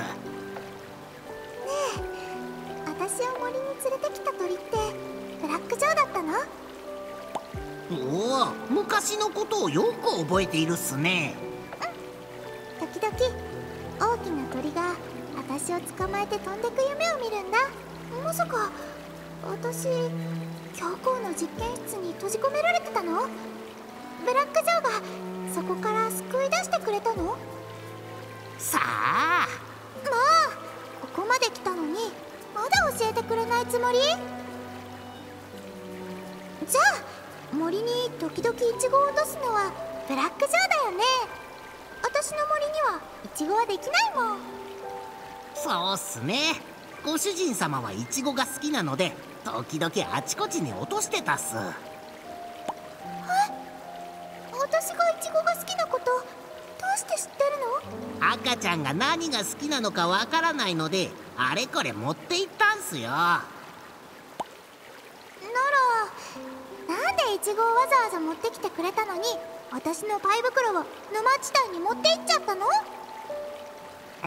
私を森に連れてきた鳥ってブラックジョーだったの？おお昔のことをよく覚えているっすね。時々大きな鳥が私を捕まえて飛んでく夢を見るんだ。まさか私教皇の実験室に閉じ込められてたの？ブラックジョーがそこから救い出してくれたの？さあ。もうここまで来たのにまだ教えてくれないつもり？じゃあ森に時々イチゴを落とすのはブラックジョーだよね。私の森にはイチゴはできないもん。そうっすね。ご主人様はイチゴが好きなので時々あちこちに落としてたっす。私がイチゴが好きなことどうして知ってるの？赤ちゃんが何が好きなのかわからないのであれこれ持って行ったんすよ。ならなんでイチゴをわざわざ持ってきてくれたのに私のパイ袋を沼地帯に持って行っちゃったの？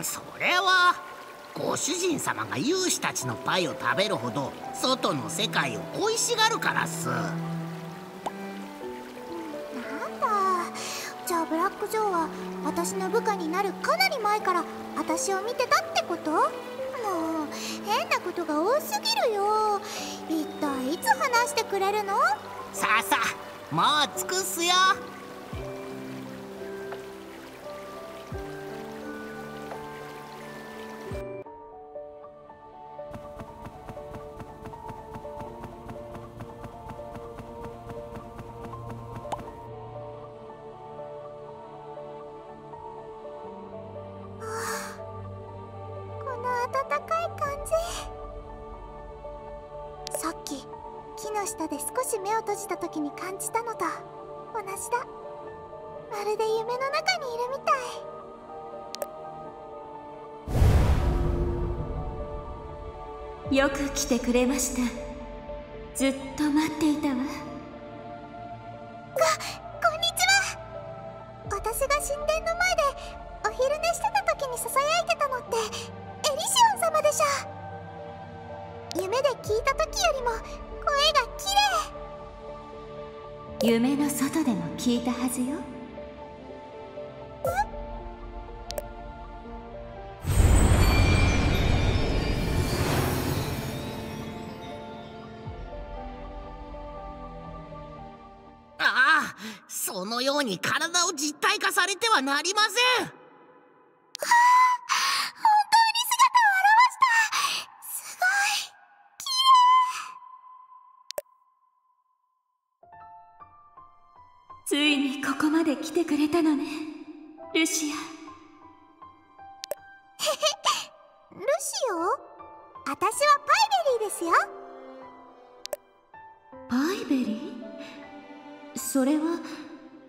それはご主人様が勇士たちのパイを食べるほど外の世界を恋しがるからっす。なんだ。じゃあブラックジョーは私の部下になるかなり前から私を見てたってこと？もう変なことが多すぎるよ。一体いつ話してくれるの？さあさあもう尽くすよを閉じた時に感じたのと同じだ。まるで夢の中にいるみたい。よく来てくれました。ずっと待っていたわ。こんにちは。私が神殿の前でお昼寝してた時にささやいてたのってエリシオン様でしょ。夢で聞いた時よりも声が綺麗夢の外でも聞いたはずよ。ああそのように体を実体化されてはなりません。のねルシア。ルシオ？私はパイベリーですよ。パイベリー？それは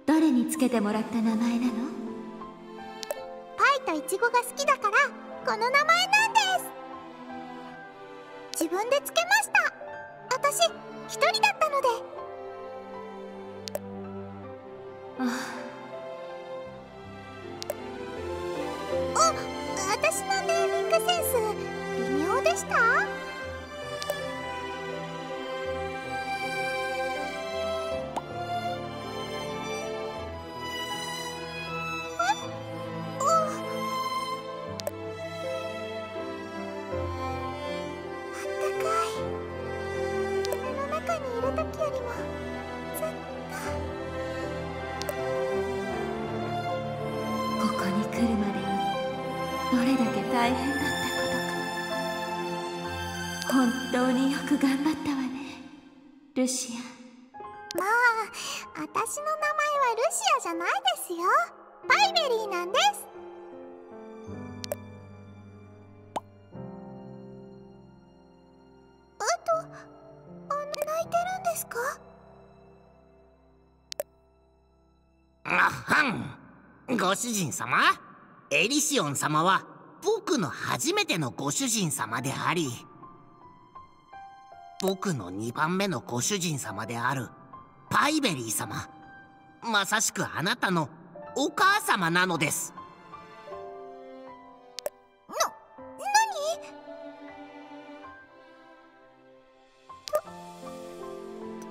誰につけてもらった名前なの？パイとイチゴが好きだからこの名前なんです。自分でつけました。私一人だったのでセンス微妙でした？く頑張ったわね。ルシア。まあ私の名前はルシアじゃないですよ。パイベリーなんです。あとあの泣いてるんですか？あはん。ご主人様？エリシオン様は僕の初めてのご主人様であり僕の2番目のご主人様であるパイベリー様。まさしくあなたのお母様なのです。な何？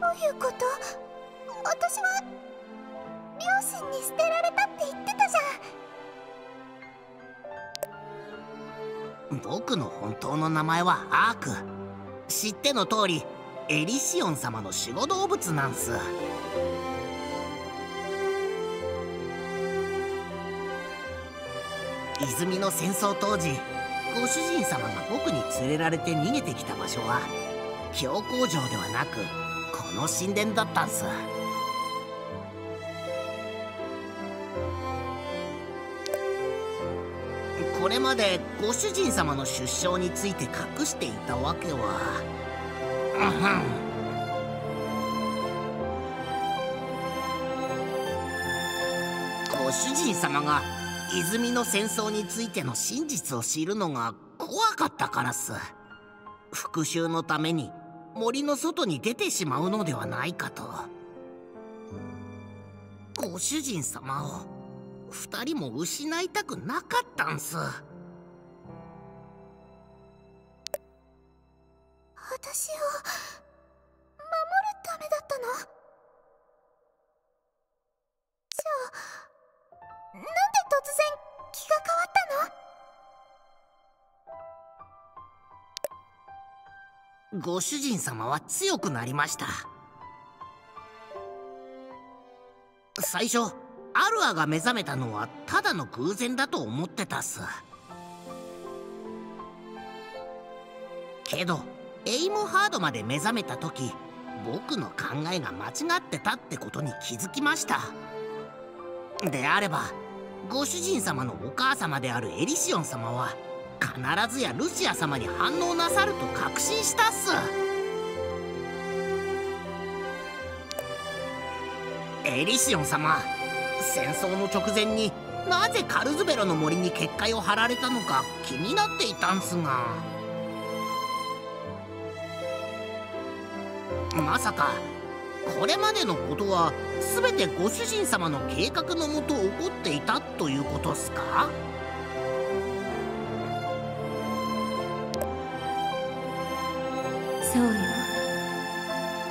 どどういうこと私は両親に捨てられたって言ってたじゃん。僕の本当の名前はアーク知っての通りエリシオン様の守護動物なんす。泉の戦争当時ご主人様が僕に連れられて逃げてきた場所は教皇城ではなくこの神殿だったんす。れまでご主人様の出生について隠していたわけは。ご主人様が泉の戦争についての真実を知るのが怖かったからっす。復讐のために森の外に出てしまうのではないかと。ご主人様を二人も失いたくなかったんす。私を守るためだったの？じゃあなんで突然気が変わったの？ご主人様は強くなりました。最初アルアが目覚めたのはただの偶然だと思ってたっすけどエイムハードまで目覚めた時僕の考えが間違ってたってことに気づきました。であればご主人様のお母様であるエリシオン様は必ずやルシア様に反応なさると確信したっすエリシオン様戦争の直前になぜカルズベロの森に結界を張られたのか気になっていたんすが。まさかこれまでのことは全てご主人様の計画のもと起こっていたということっすか？そうよ。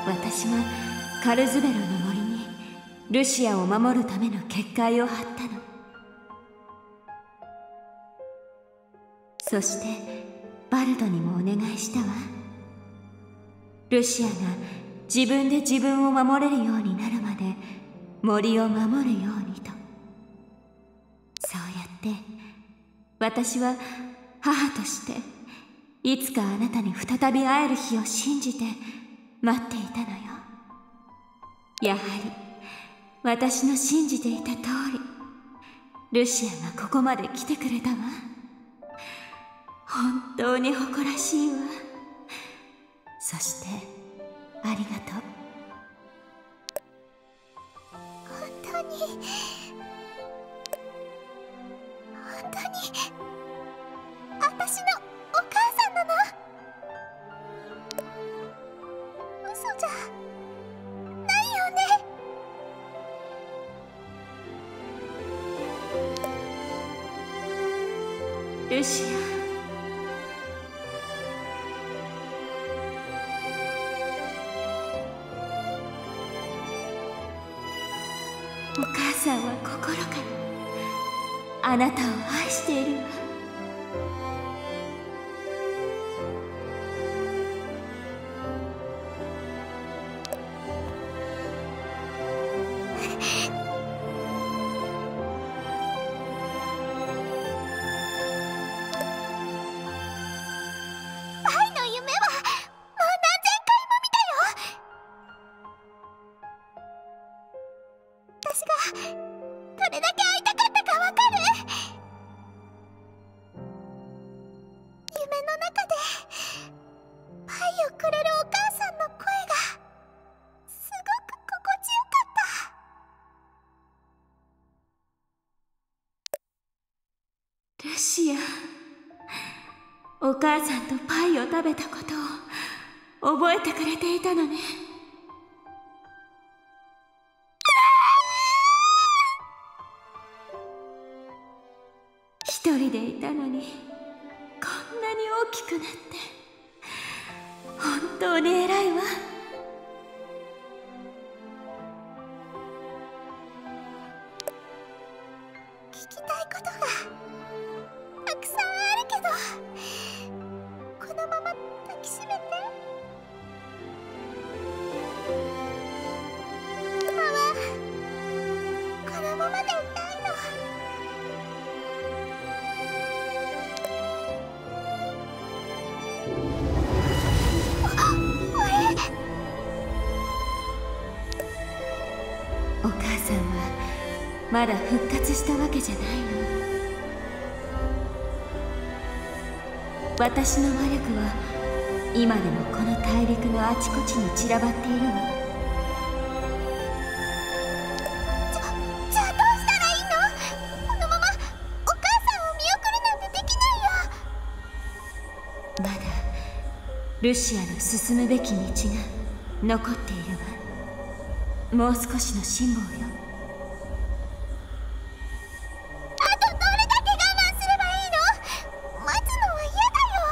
私がカルズベロのルシアを守るための結界を張ったの。そしてバルドにもお願いしたわ。ルシアが自分で自分を守れるようになるまで森を守るようにと。そうやって私は母としていつかあなたに再び会える日を信じて待っていたのよ。やはり私の信じていた通りルシアがここまで来てくれたわ。本当に誇らしいわ。そしてありがとう。本当に本当に私のお母さんなの？ルシアお母さんは心からあなたを愛している。お母さんはまだ復活したわけじゃないの。私の魔力は今でもこの大陸のあちこちに散らばっているわじゃじゃあどうしたらいいの？このままお母さんを見送るなんてできないよ。まだルシアの進むべき道が残っているわもう少しの辛抱よ。あとどれだけ我慢すればいいの？待つのは嫌だよ。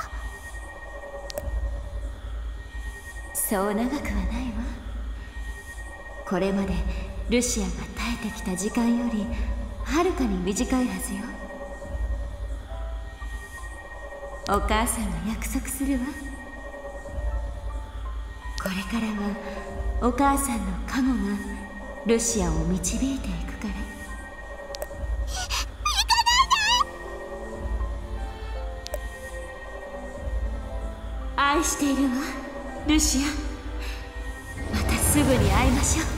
そう長くはないわ。これまでルシアが耐えてきた時間よりはるかに短いはずよ。お母さんが約束するわ。これからはお母さんの加護がルシアを導いていくから。愛しているわルシア。またすぐに会いましょう。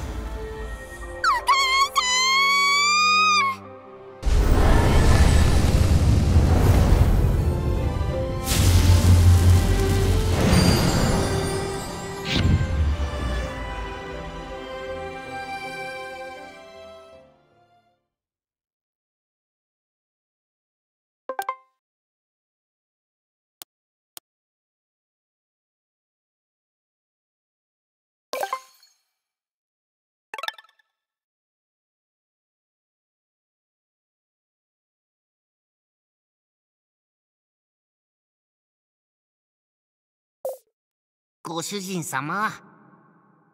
ご主人様。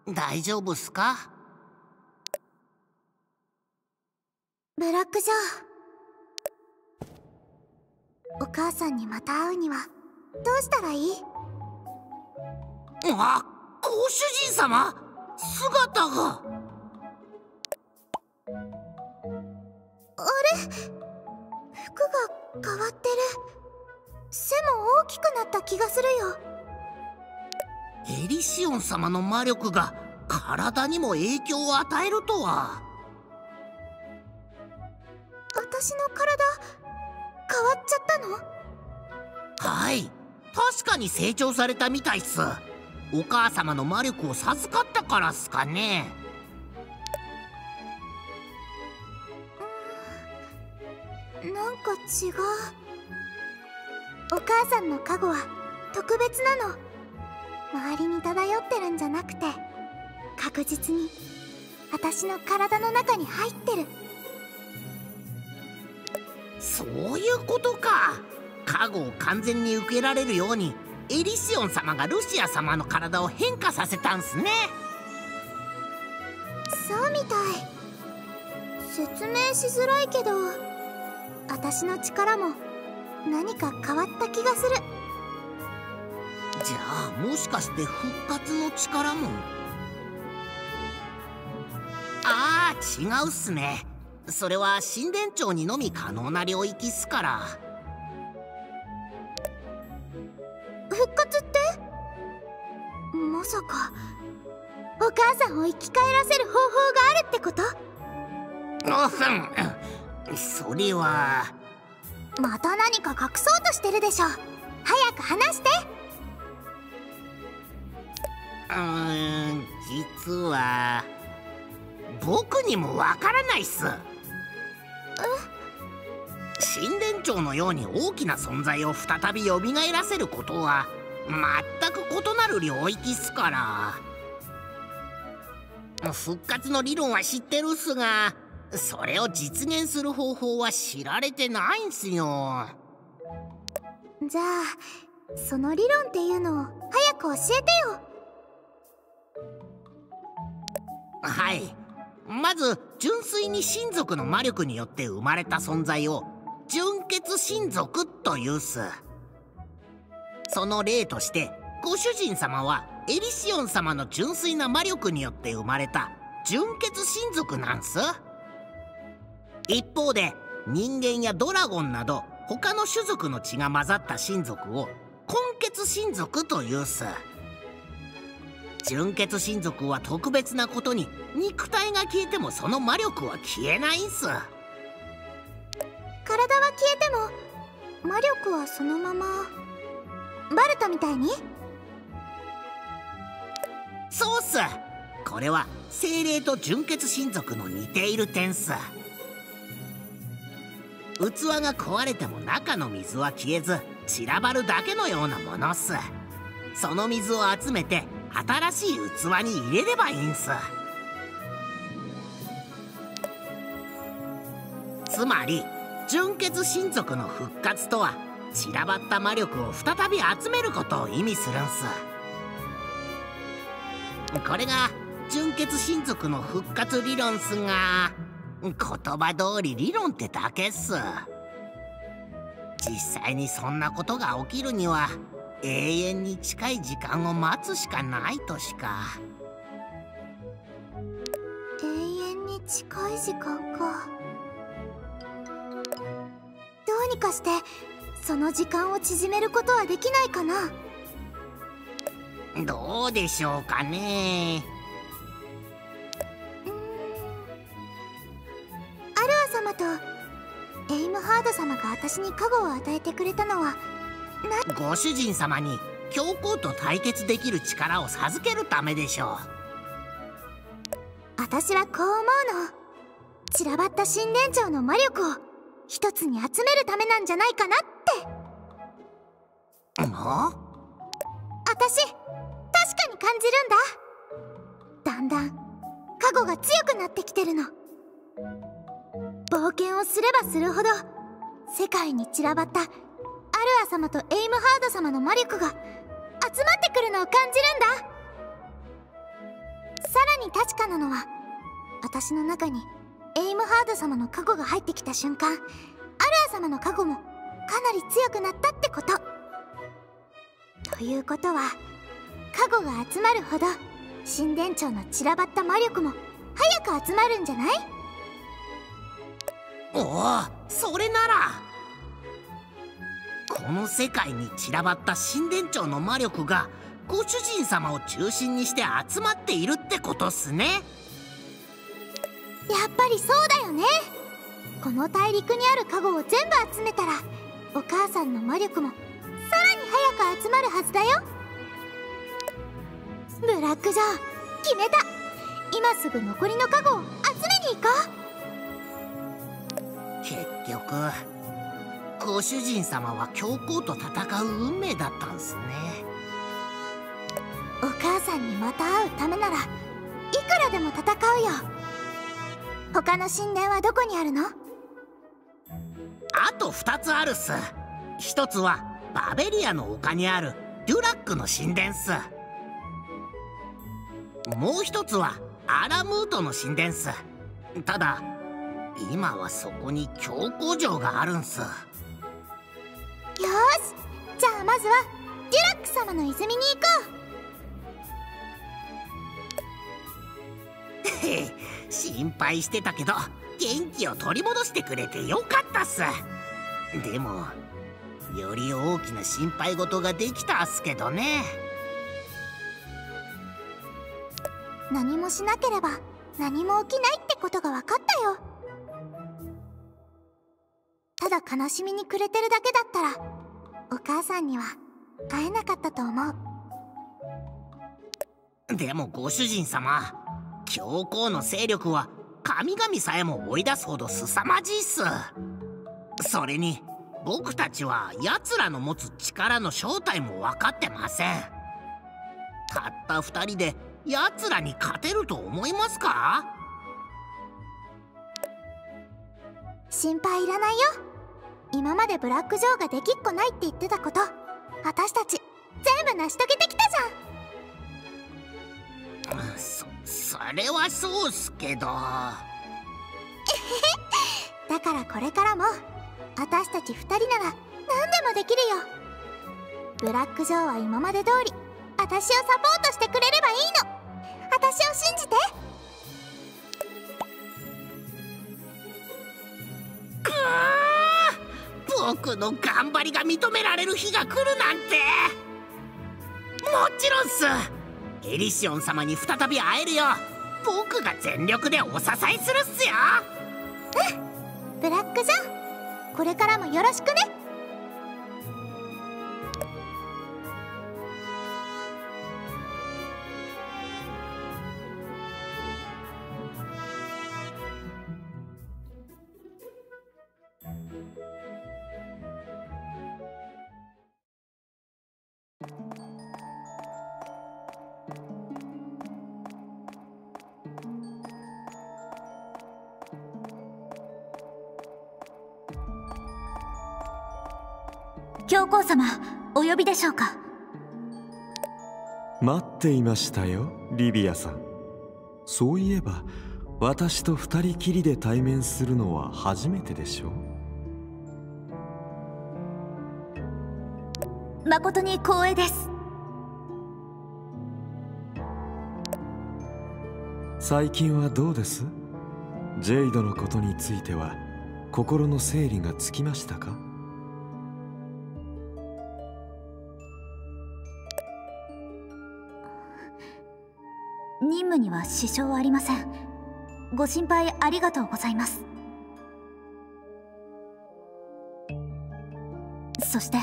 大丈夫っすか？ブラックジョーお母さんにまた会うにはどうしたらいい？あご主人様？姿が。あれ？服が変わってる。背も大きくなった気がするよエリシオン様の魔力が体にも影響を与えるとは。私の体変わっちゃったの？はい。確かに成長されたみたいっす。お母様の魔力を授かったからっすかね。なんか違う。お母さんの加護は特別なの周りに漂ってるんじゃなくて確実に私の体の中に入ってる。そういうことか。加護を完全に受けられるようにエリシオン様がルシア様の体を変化させたんすね。そうみたい。説明しづらいけど私の力も何か変わった気がするじゃあもしかして復活の力も？ああ違うっすね。それは神殿長にのみ可能な領域っすから。復活って？まさかお母さんを生き返らせる方法があるってこと？うん。それは。また何か隠そうとしてるでしょ早早く話してうーん実は僕にもわからないっす。神殿長のように大きな存在を再び蘇らせることは全く異なる領域っすから。復活の理論は知ってるっすがそれを実現する方法は知られてないんすよ。じゃあその理論っていうのを早く教えてよはい。まず純粋に親族の魔力によって生まれた存在を純血親族というす。その例としてご主人様はエリシオン様の純粋な魔力によって生まれた純血親族なんす。一方で人間やドラゴンなど他の種族の血が混ざった親族を根血親族というす。純血親族は特別なことに肉体が消えてもその魔力は消えないんす。体は消えても魔力はそのままバルトみたいに？そうっす。これは精霊と純血親族の似ている点っす。器が壊れても中の水は消えず散らばるだけのようなものっす。その水を集めて新しい器に入れればいいんす。つまり純血親族の復活とは散らばった魔力を再び集めることを意味するんす。これが純血親族の復活理論っすが言葉通り理論ってだけっす。実際にそんなことが起きるには永遠に近い時間を待つしかないとしか。永遠に近い時間か。どうにかしてその時間を縮めることはできないかな。どうでしょうかね。うーん。アルア様とエイムハード様が私に加護を与えてくれたのはご主人様に教皇と対決できる力を授けるためでしょう。私はこう思うの。散らばった神殿長の魔力を一つに集めるためなんじゃないかなって。うも私確かに感じるんだ。だんだん加護が強くなってきてるの。冒険をすればするほど世界に散らばったアルア様とエイムハード様の魔力が集まってくるのを感じるんだ。さらに確かなのは私の中にエイムハード様の加護が入ってきた瞬間アルア様の加護もかなり強くなったってこと。ということは加護が集まるほど神殿長の散らばった魔力も早く集まるんじゃない？おおそれなら。この世界に散らばった神殿長の魔力がご主人様を中心にして集まっているってことっすね。やっぱりそうだよね。この大陸にある加護を全部集めたらお母さんの魔力もさらに早く集まるはずだよ。ブラックジョー決めた。今すぐ残りの加護を集めに行こ結局ご主人様は教皇と戦う運命だったんすね。うお母さんにまた会うためならいくらでも戦うよ。他の神殿はどこにあるの？あと2つあるっす。一つはバベリアの丘にあるデュラックの神殿っす。もう一つはアラムートの神殿っす。ただ今はそこに教皇城があるんすよーし。じゃあまずはデュラック様の泉に行こへへ 心配してたけど元気を取り戻してくれてよかったっす。でもより大きな心配事ができたっすけどね。う何もしなければ何も起きないってことが分かったよ。ただ悲しみに暮れてるだけだったらお母さんには会えなかったと思う。でもご主人様教皇の勢力は神々さえも追い出すほど凄まじいっす。それに僕たちは奴らの持つ力の正体も分かってません。たった2人で奴らに勝てると思いますか？心配いらないよ今までブラックジョーができっこないって言ってたこと私たち全部成し遂げてきたじゃん。そそれはそうっすけど。だからこれからも私たち2人なら何でもできるよ。ブラック・ジョーは今まで通り私をサポートしてくれればいいの。私を信じて。くー僕の頑張りが認められる日が来るなんて。もちろんっす。エリシオン様に再び会えるよ。僕が全力でお支えするっすよ。うん。ブラック・ジョン。これからもよろしくね。教皇様お呼びでしょうか？待っていましたよリビアさん。そういえば私と二人きりで対面するのは初めてでしょう？誠に光栄です。最近はどうです？ジェイドのことについては心の整理がつきましたか？任務には支障ありません。ご心配ありがとうございます。そして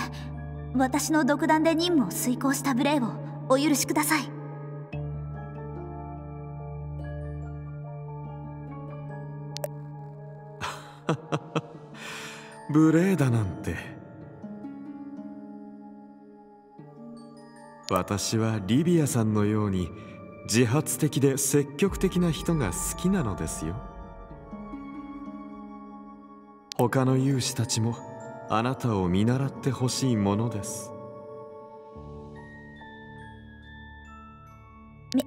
私の独断で任務を遂行した無礼をお許しください。無礼だなんて。私はリビアさんのように自発的で積極的な人が好きなのですよ。他の勇士たちもあなたを見習ってほしいものです。み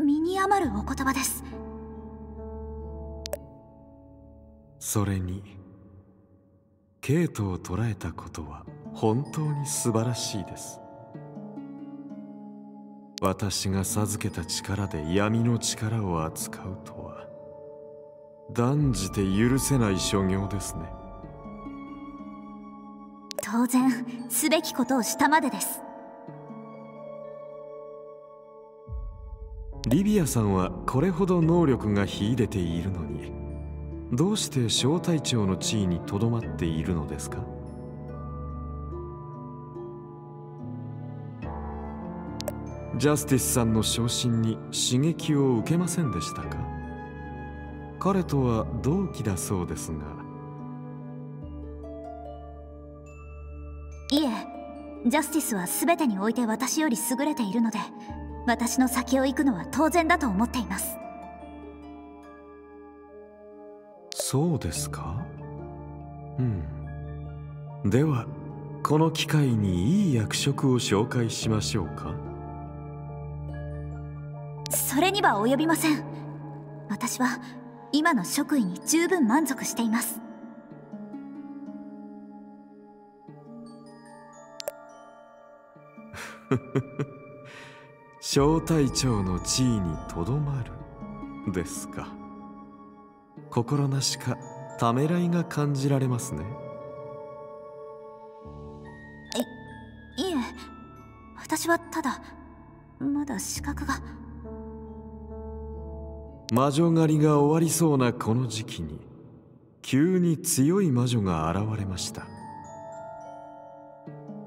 身に余るお言葉です。それにケイトを捕らえたことは本当に素晴らしいです私が授けた力で闇の力を扱うとは。断じて許せない所業ですね。当然すべきことをしたまでです。リビアさんはこれほど能力が秀でているのにどうして小隊長の地位にとどまっているのですか？ジャスティスさんの昇進に刺激を受けませんでしたか？彼とは同期だそうですが。いえジャスティスは全てにおいて私より優れているので私の先を行くのは当然だと思っています。そうですか？うん。ではこの機会にいい役職を紹介しましょうか？それには及びません。私は今の職位に十分満足しています。小隊長の地位にとどまるですか。心なしかためらいが感じられますね。いいえ。私はただまだ資格が魔女狩りが終わりそうなこの時期に急に強い魔女が現れました。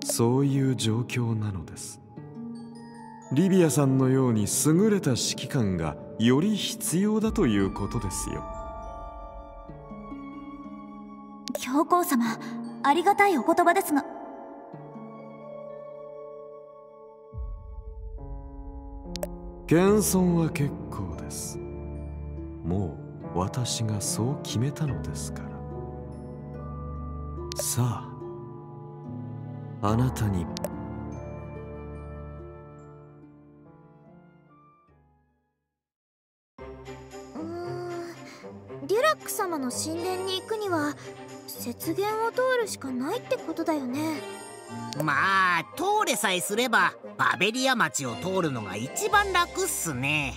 そういう状況なのです。リビアさんのように優れた指揮官がより必要だということですよ。教皇様ありがたいお言葉ですが。謙遜は結構ですもう私がそう決めたのですから。さああなたに。うーんデュラック様の神殿に行くには雪原を通るしかないってことだよね。まあ通れさえすればバベリア町を通るのが一番楽っすね。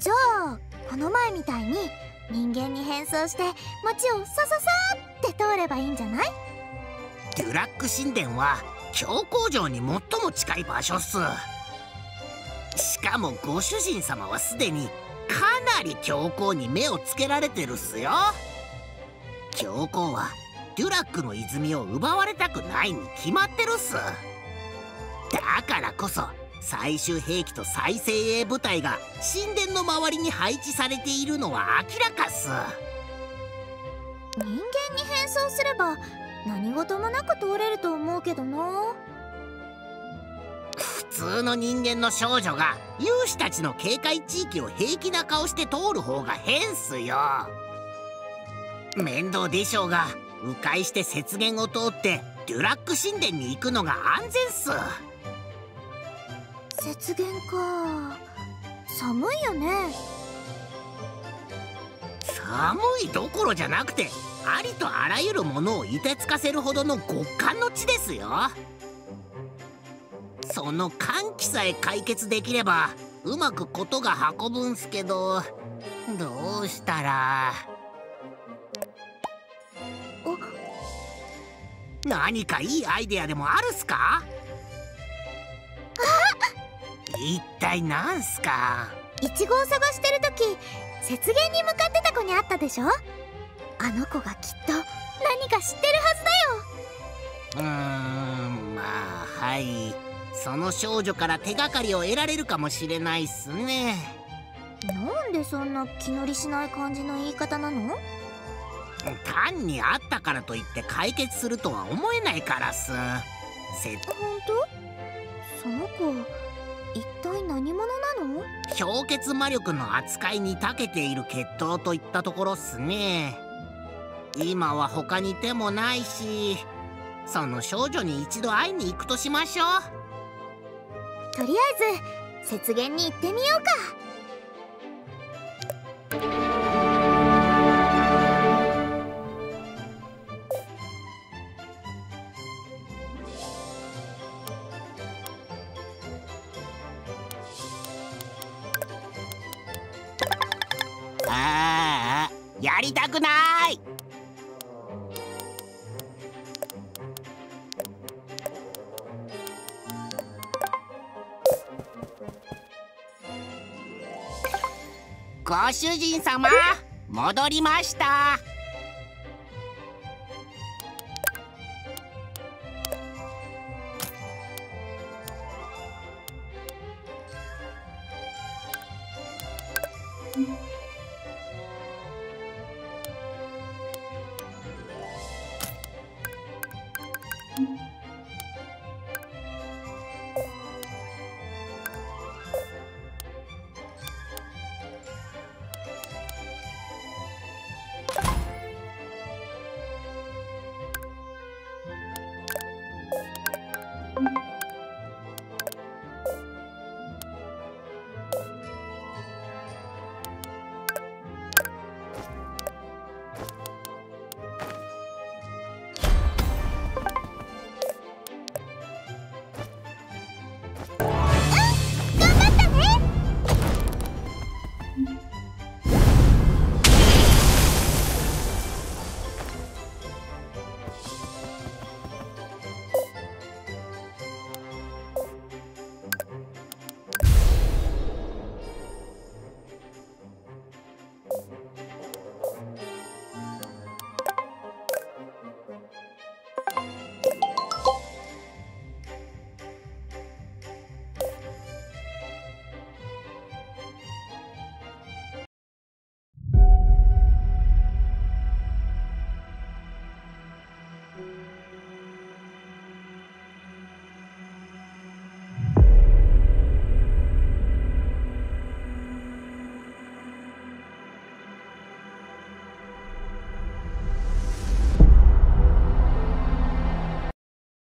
じゃあこの前みたいに人間に変装して街をさささって通ればいいんじゃない？デュラック神殿は教皇城に最も近い場所っす。しかもご主人様はすでにかなり教皇に目をつけられてるっすよ。教皇はデュラックの泉を奪われたくないに決まってるっす。だからこそ最終兵器と再生鋭部隊が神殿の周りに配置されているのは明らかっす。人間に変装すれば何事もなく通れると思うけどな。普通の人間の少女が勇士たちの警戒地域を平気な顔して通る方が変っすよ。面倒でしょうが迂回して雪原を通ってデュラック神殿に行くのが安全っす雪原か。寒いよね。寒いどころじゃなくてありとあらゆるものを凍てつかせるほどの極寒の地ですよ。その寒気さえ解決できればうまくことが運ぶんすけどどうしたら。何かいいアイデアでもあるっすか？一体なんすか？イチゴを探してる時雪原に向かってた子に会ったでしょ？あの子がきっと何か知ってるはずだよ。うーんまあはい。その少女から手がかりを得られるかもしれないっすね。なんでそんな気乗りしない感じの言い方なの？単に会ったからといって解決するとは思えないからっす。せ本当？その子一体何者なの？氷結魔力の扱いに長けている血統といったところっすね。今は他に手もないしその少女に一度会いに行くとしましょう。とりあえず雪原に行ってみようかやりたくない。ご主人様戻りました。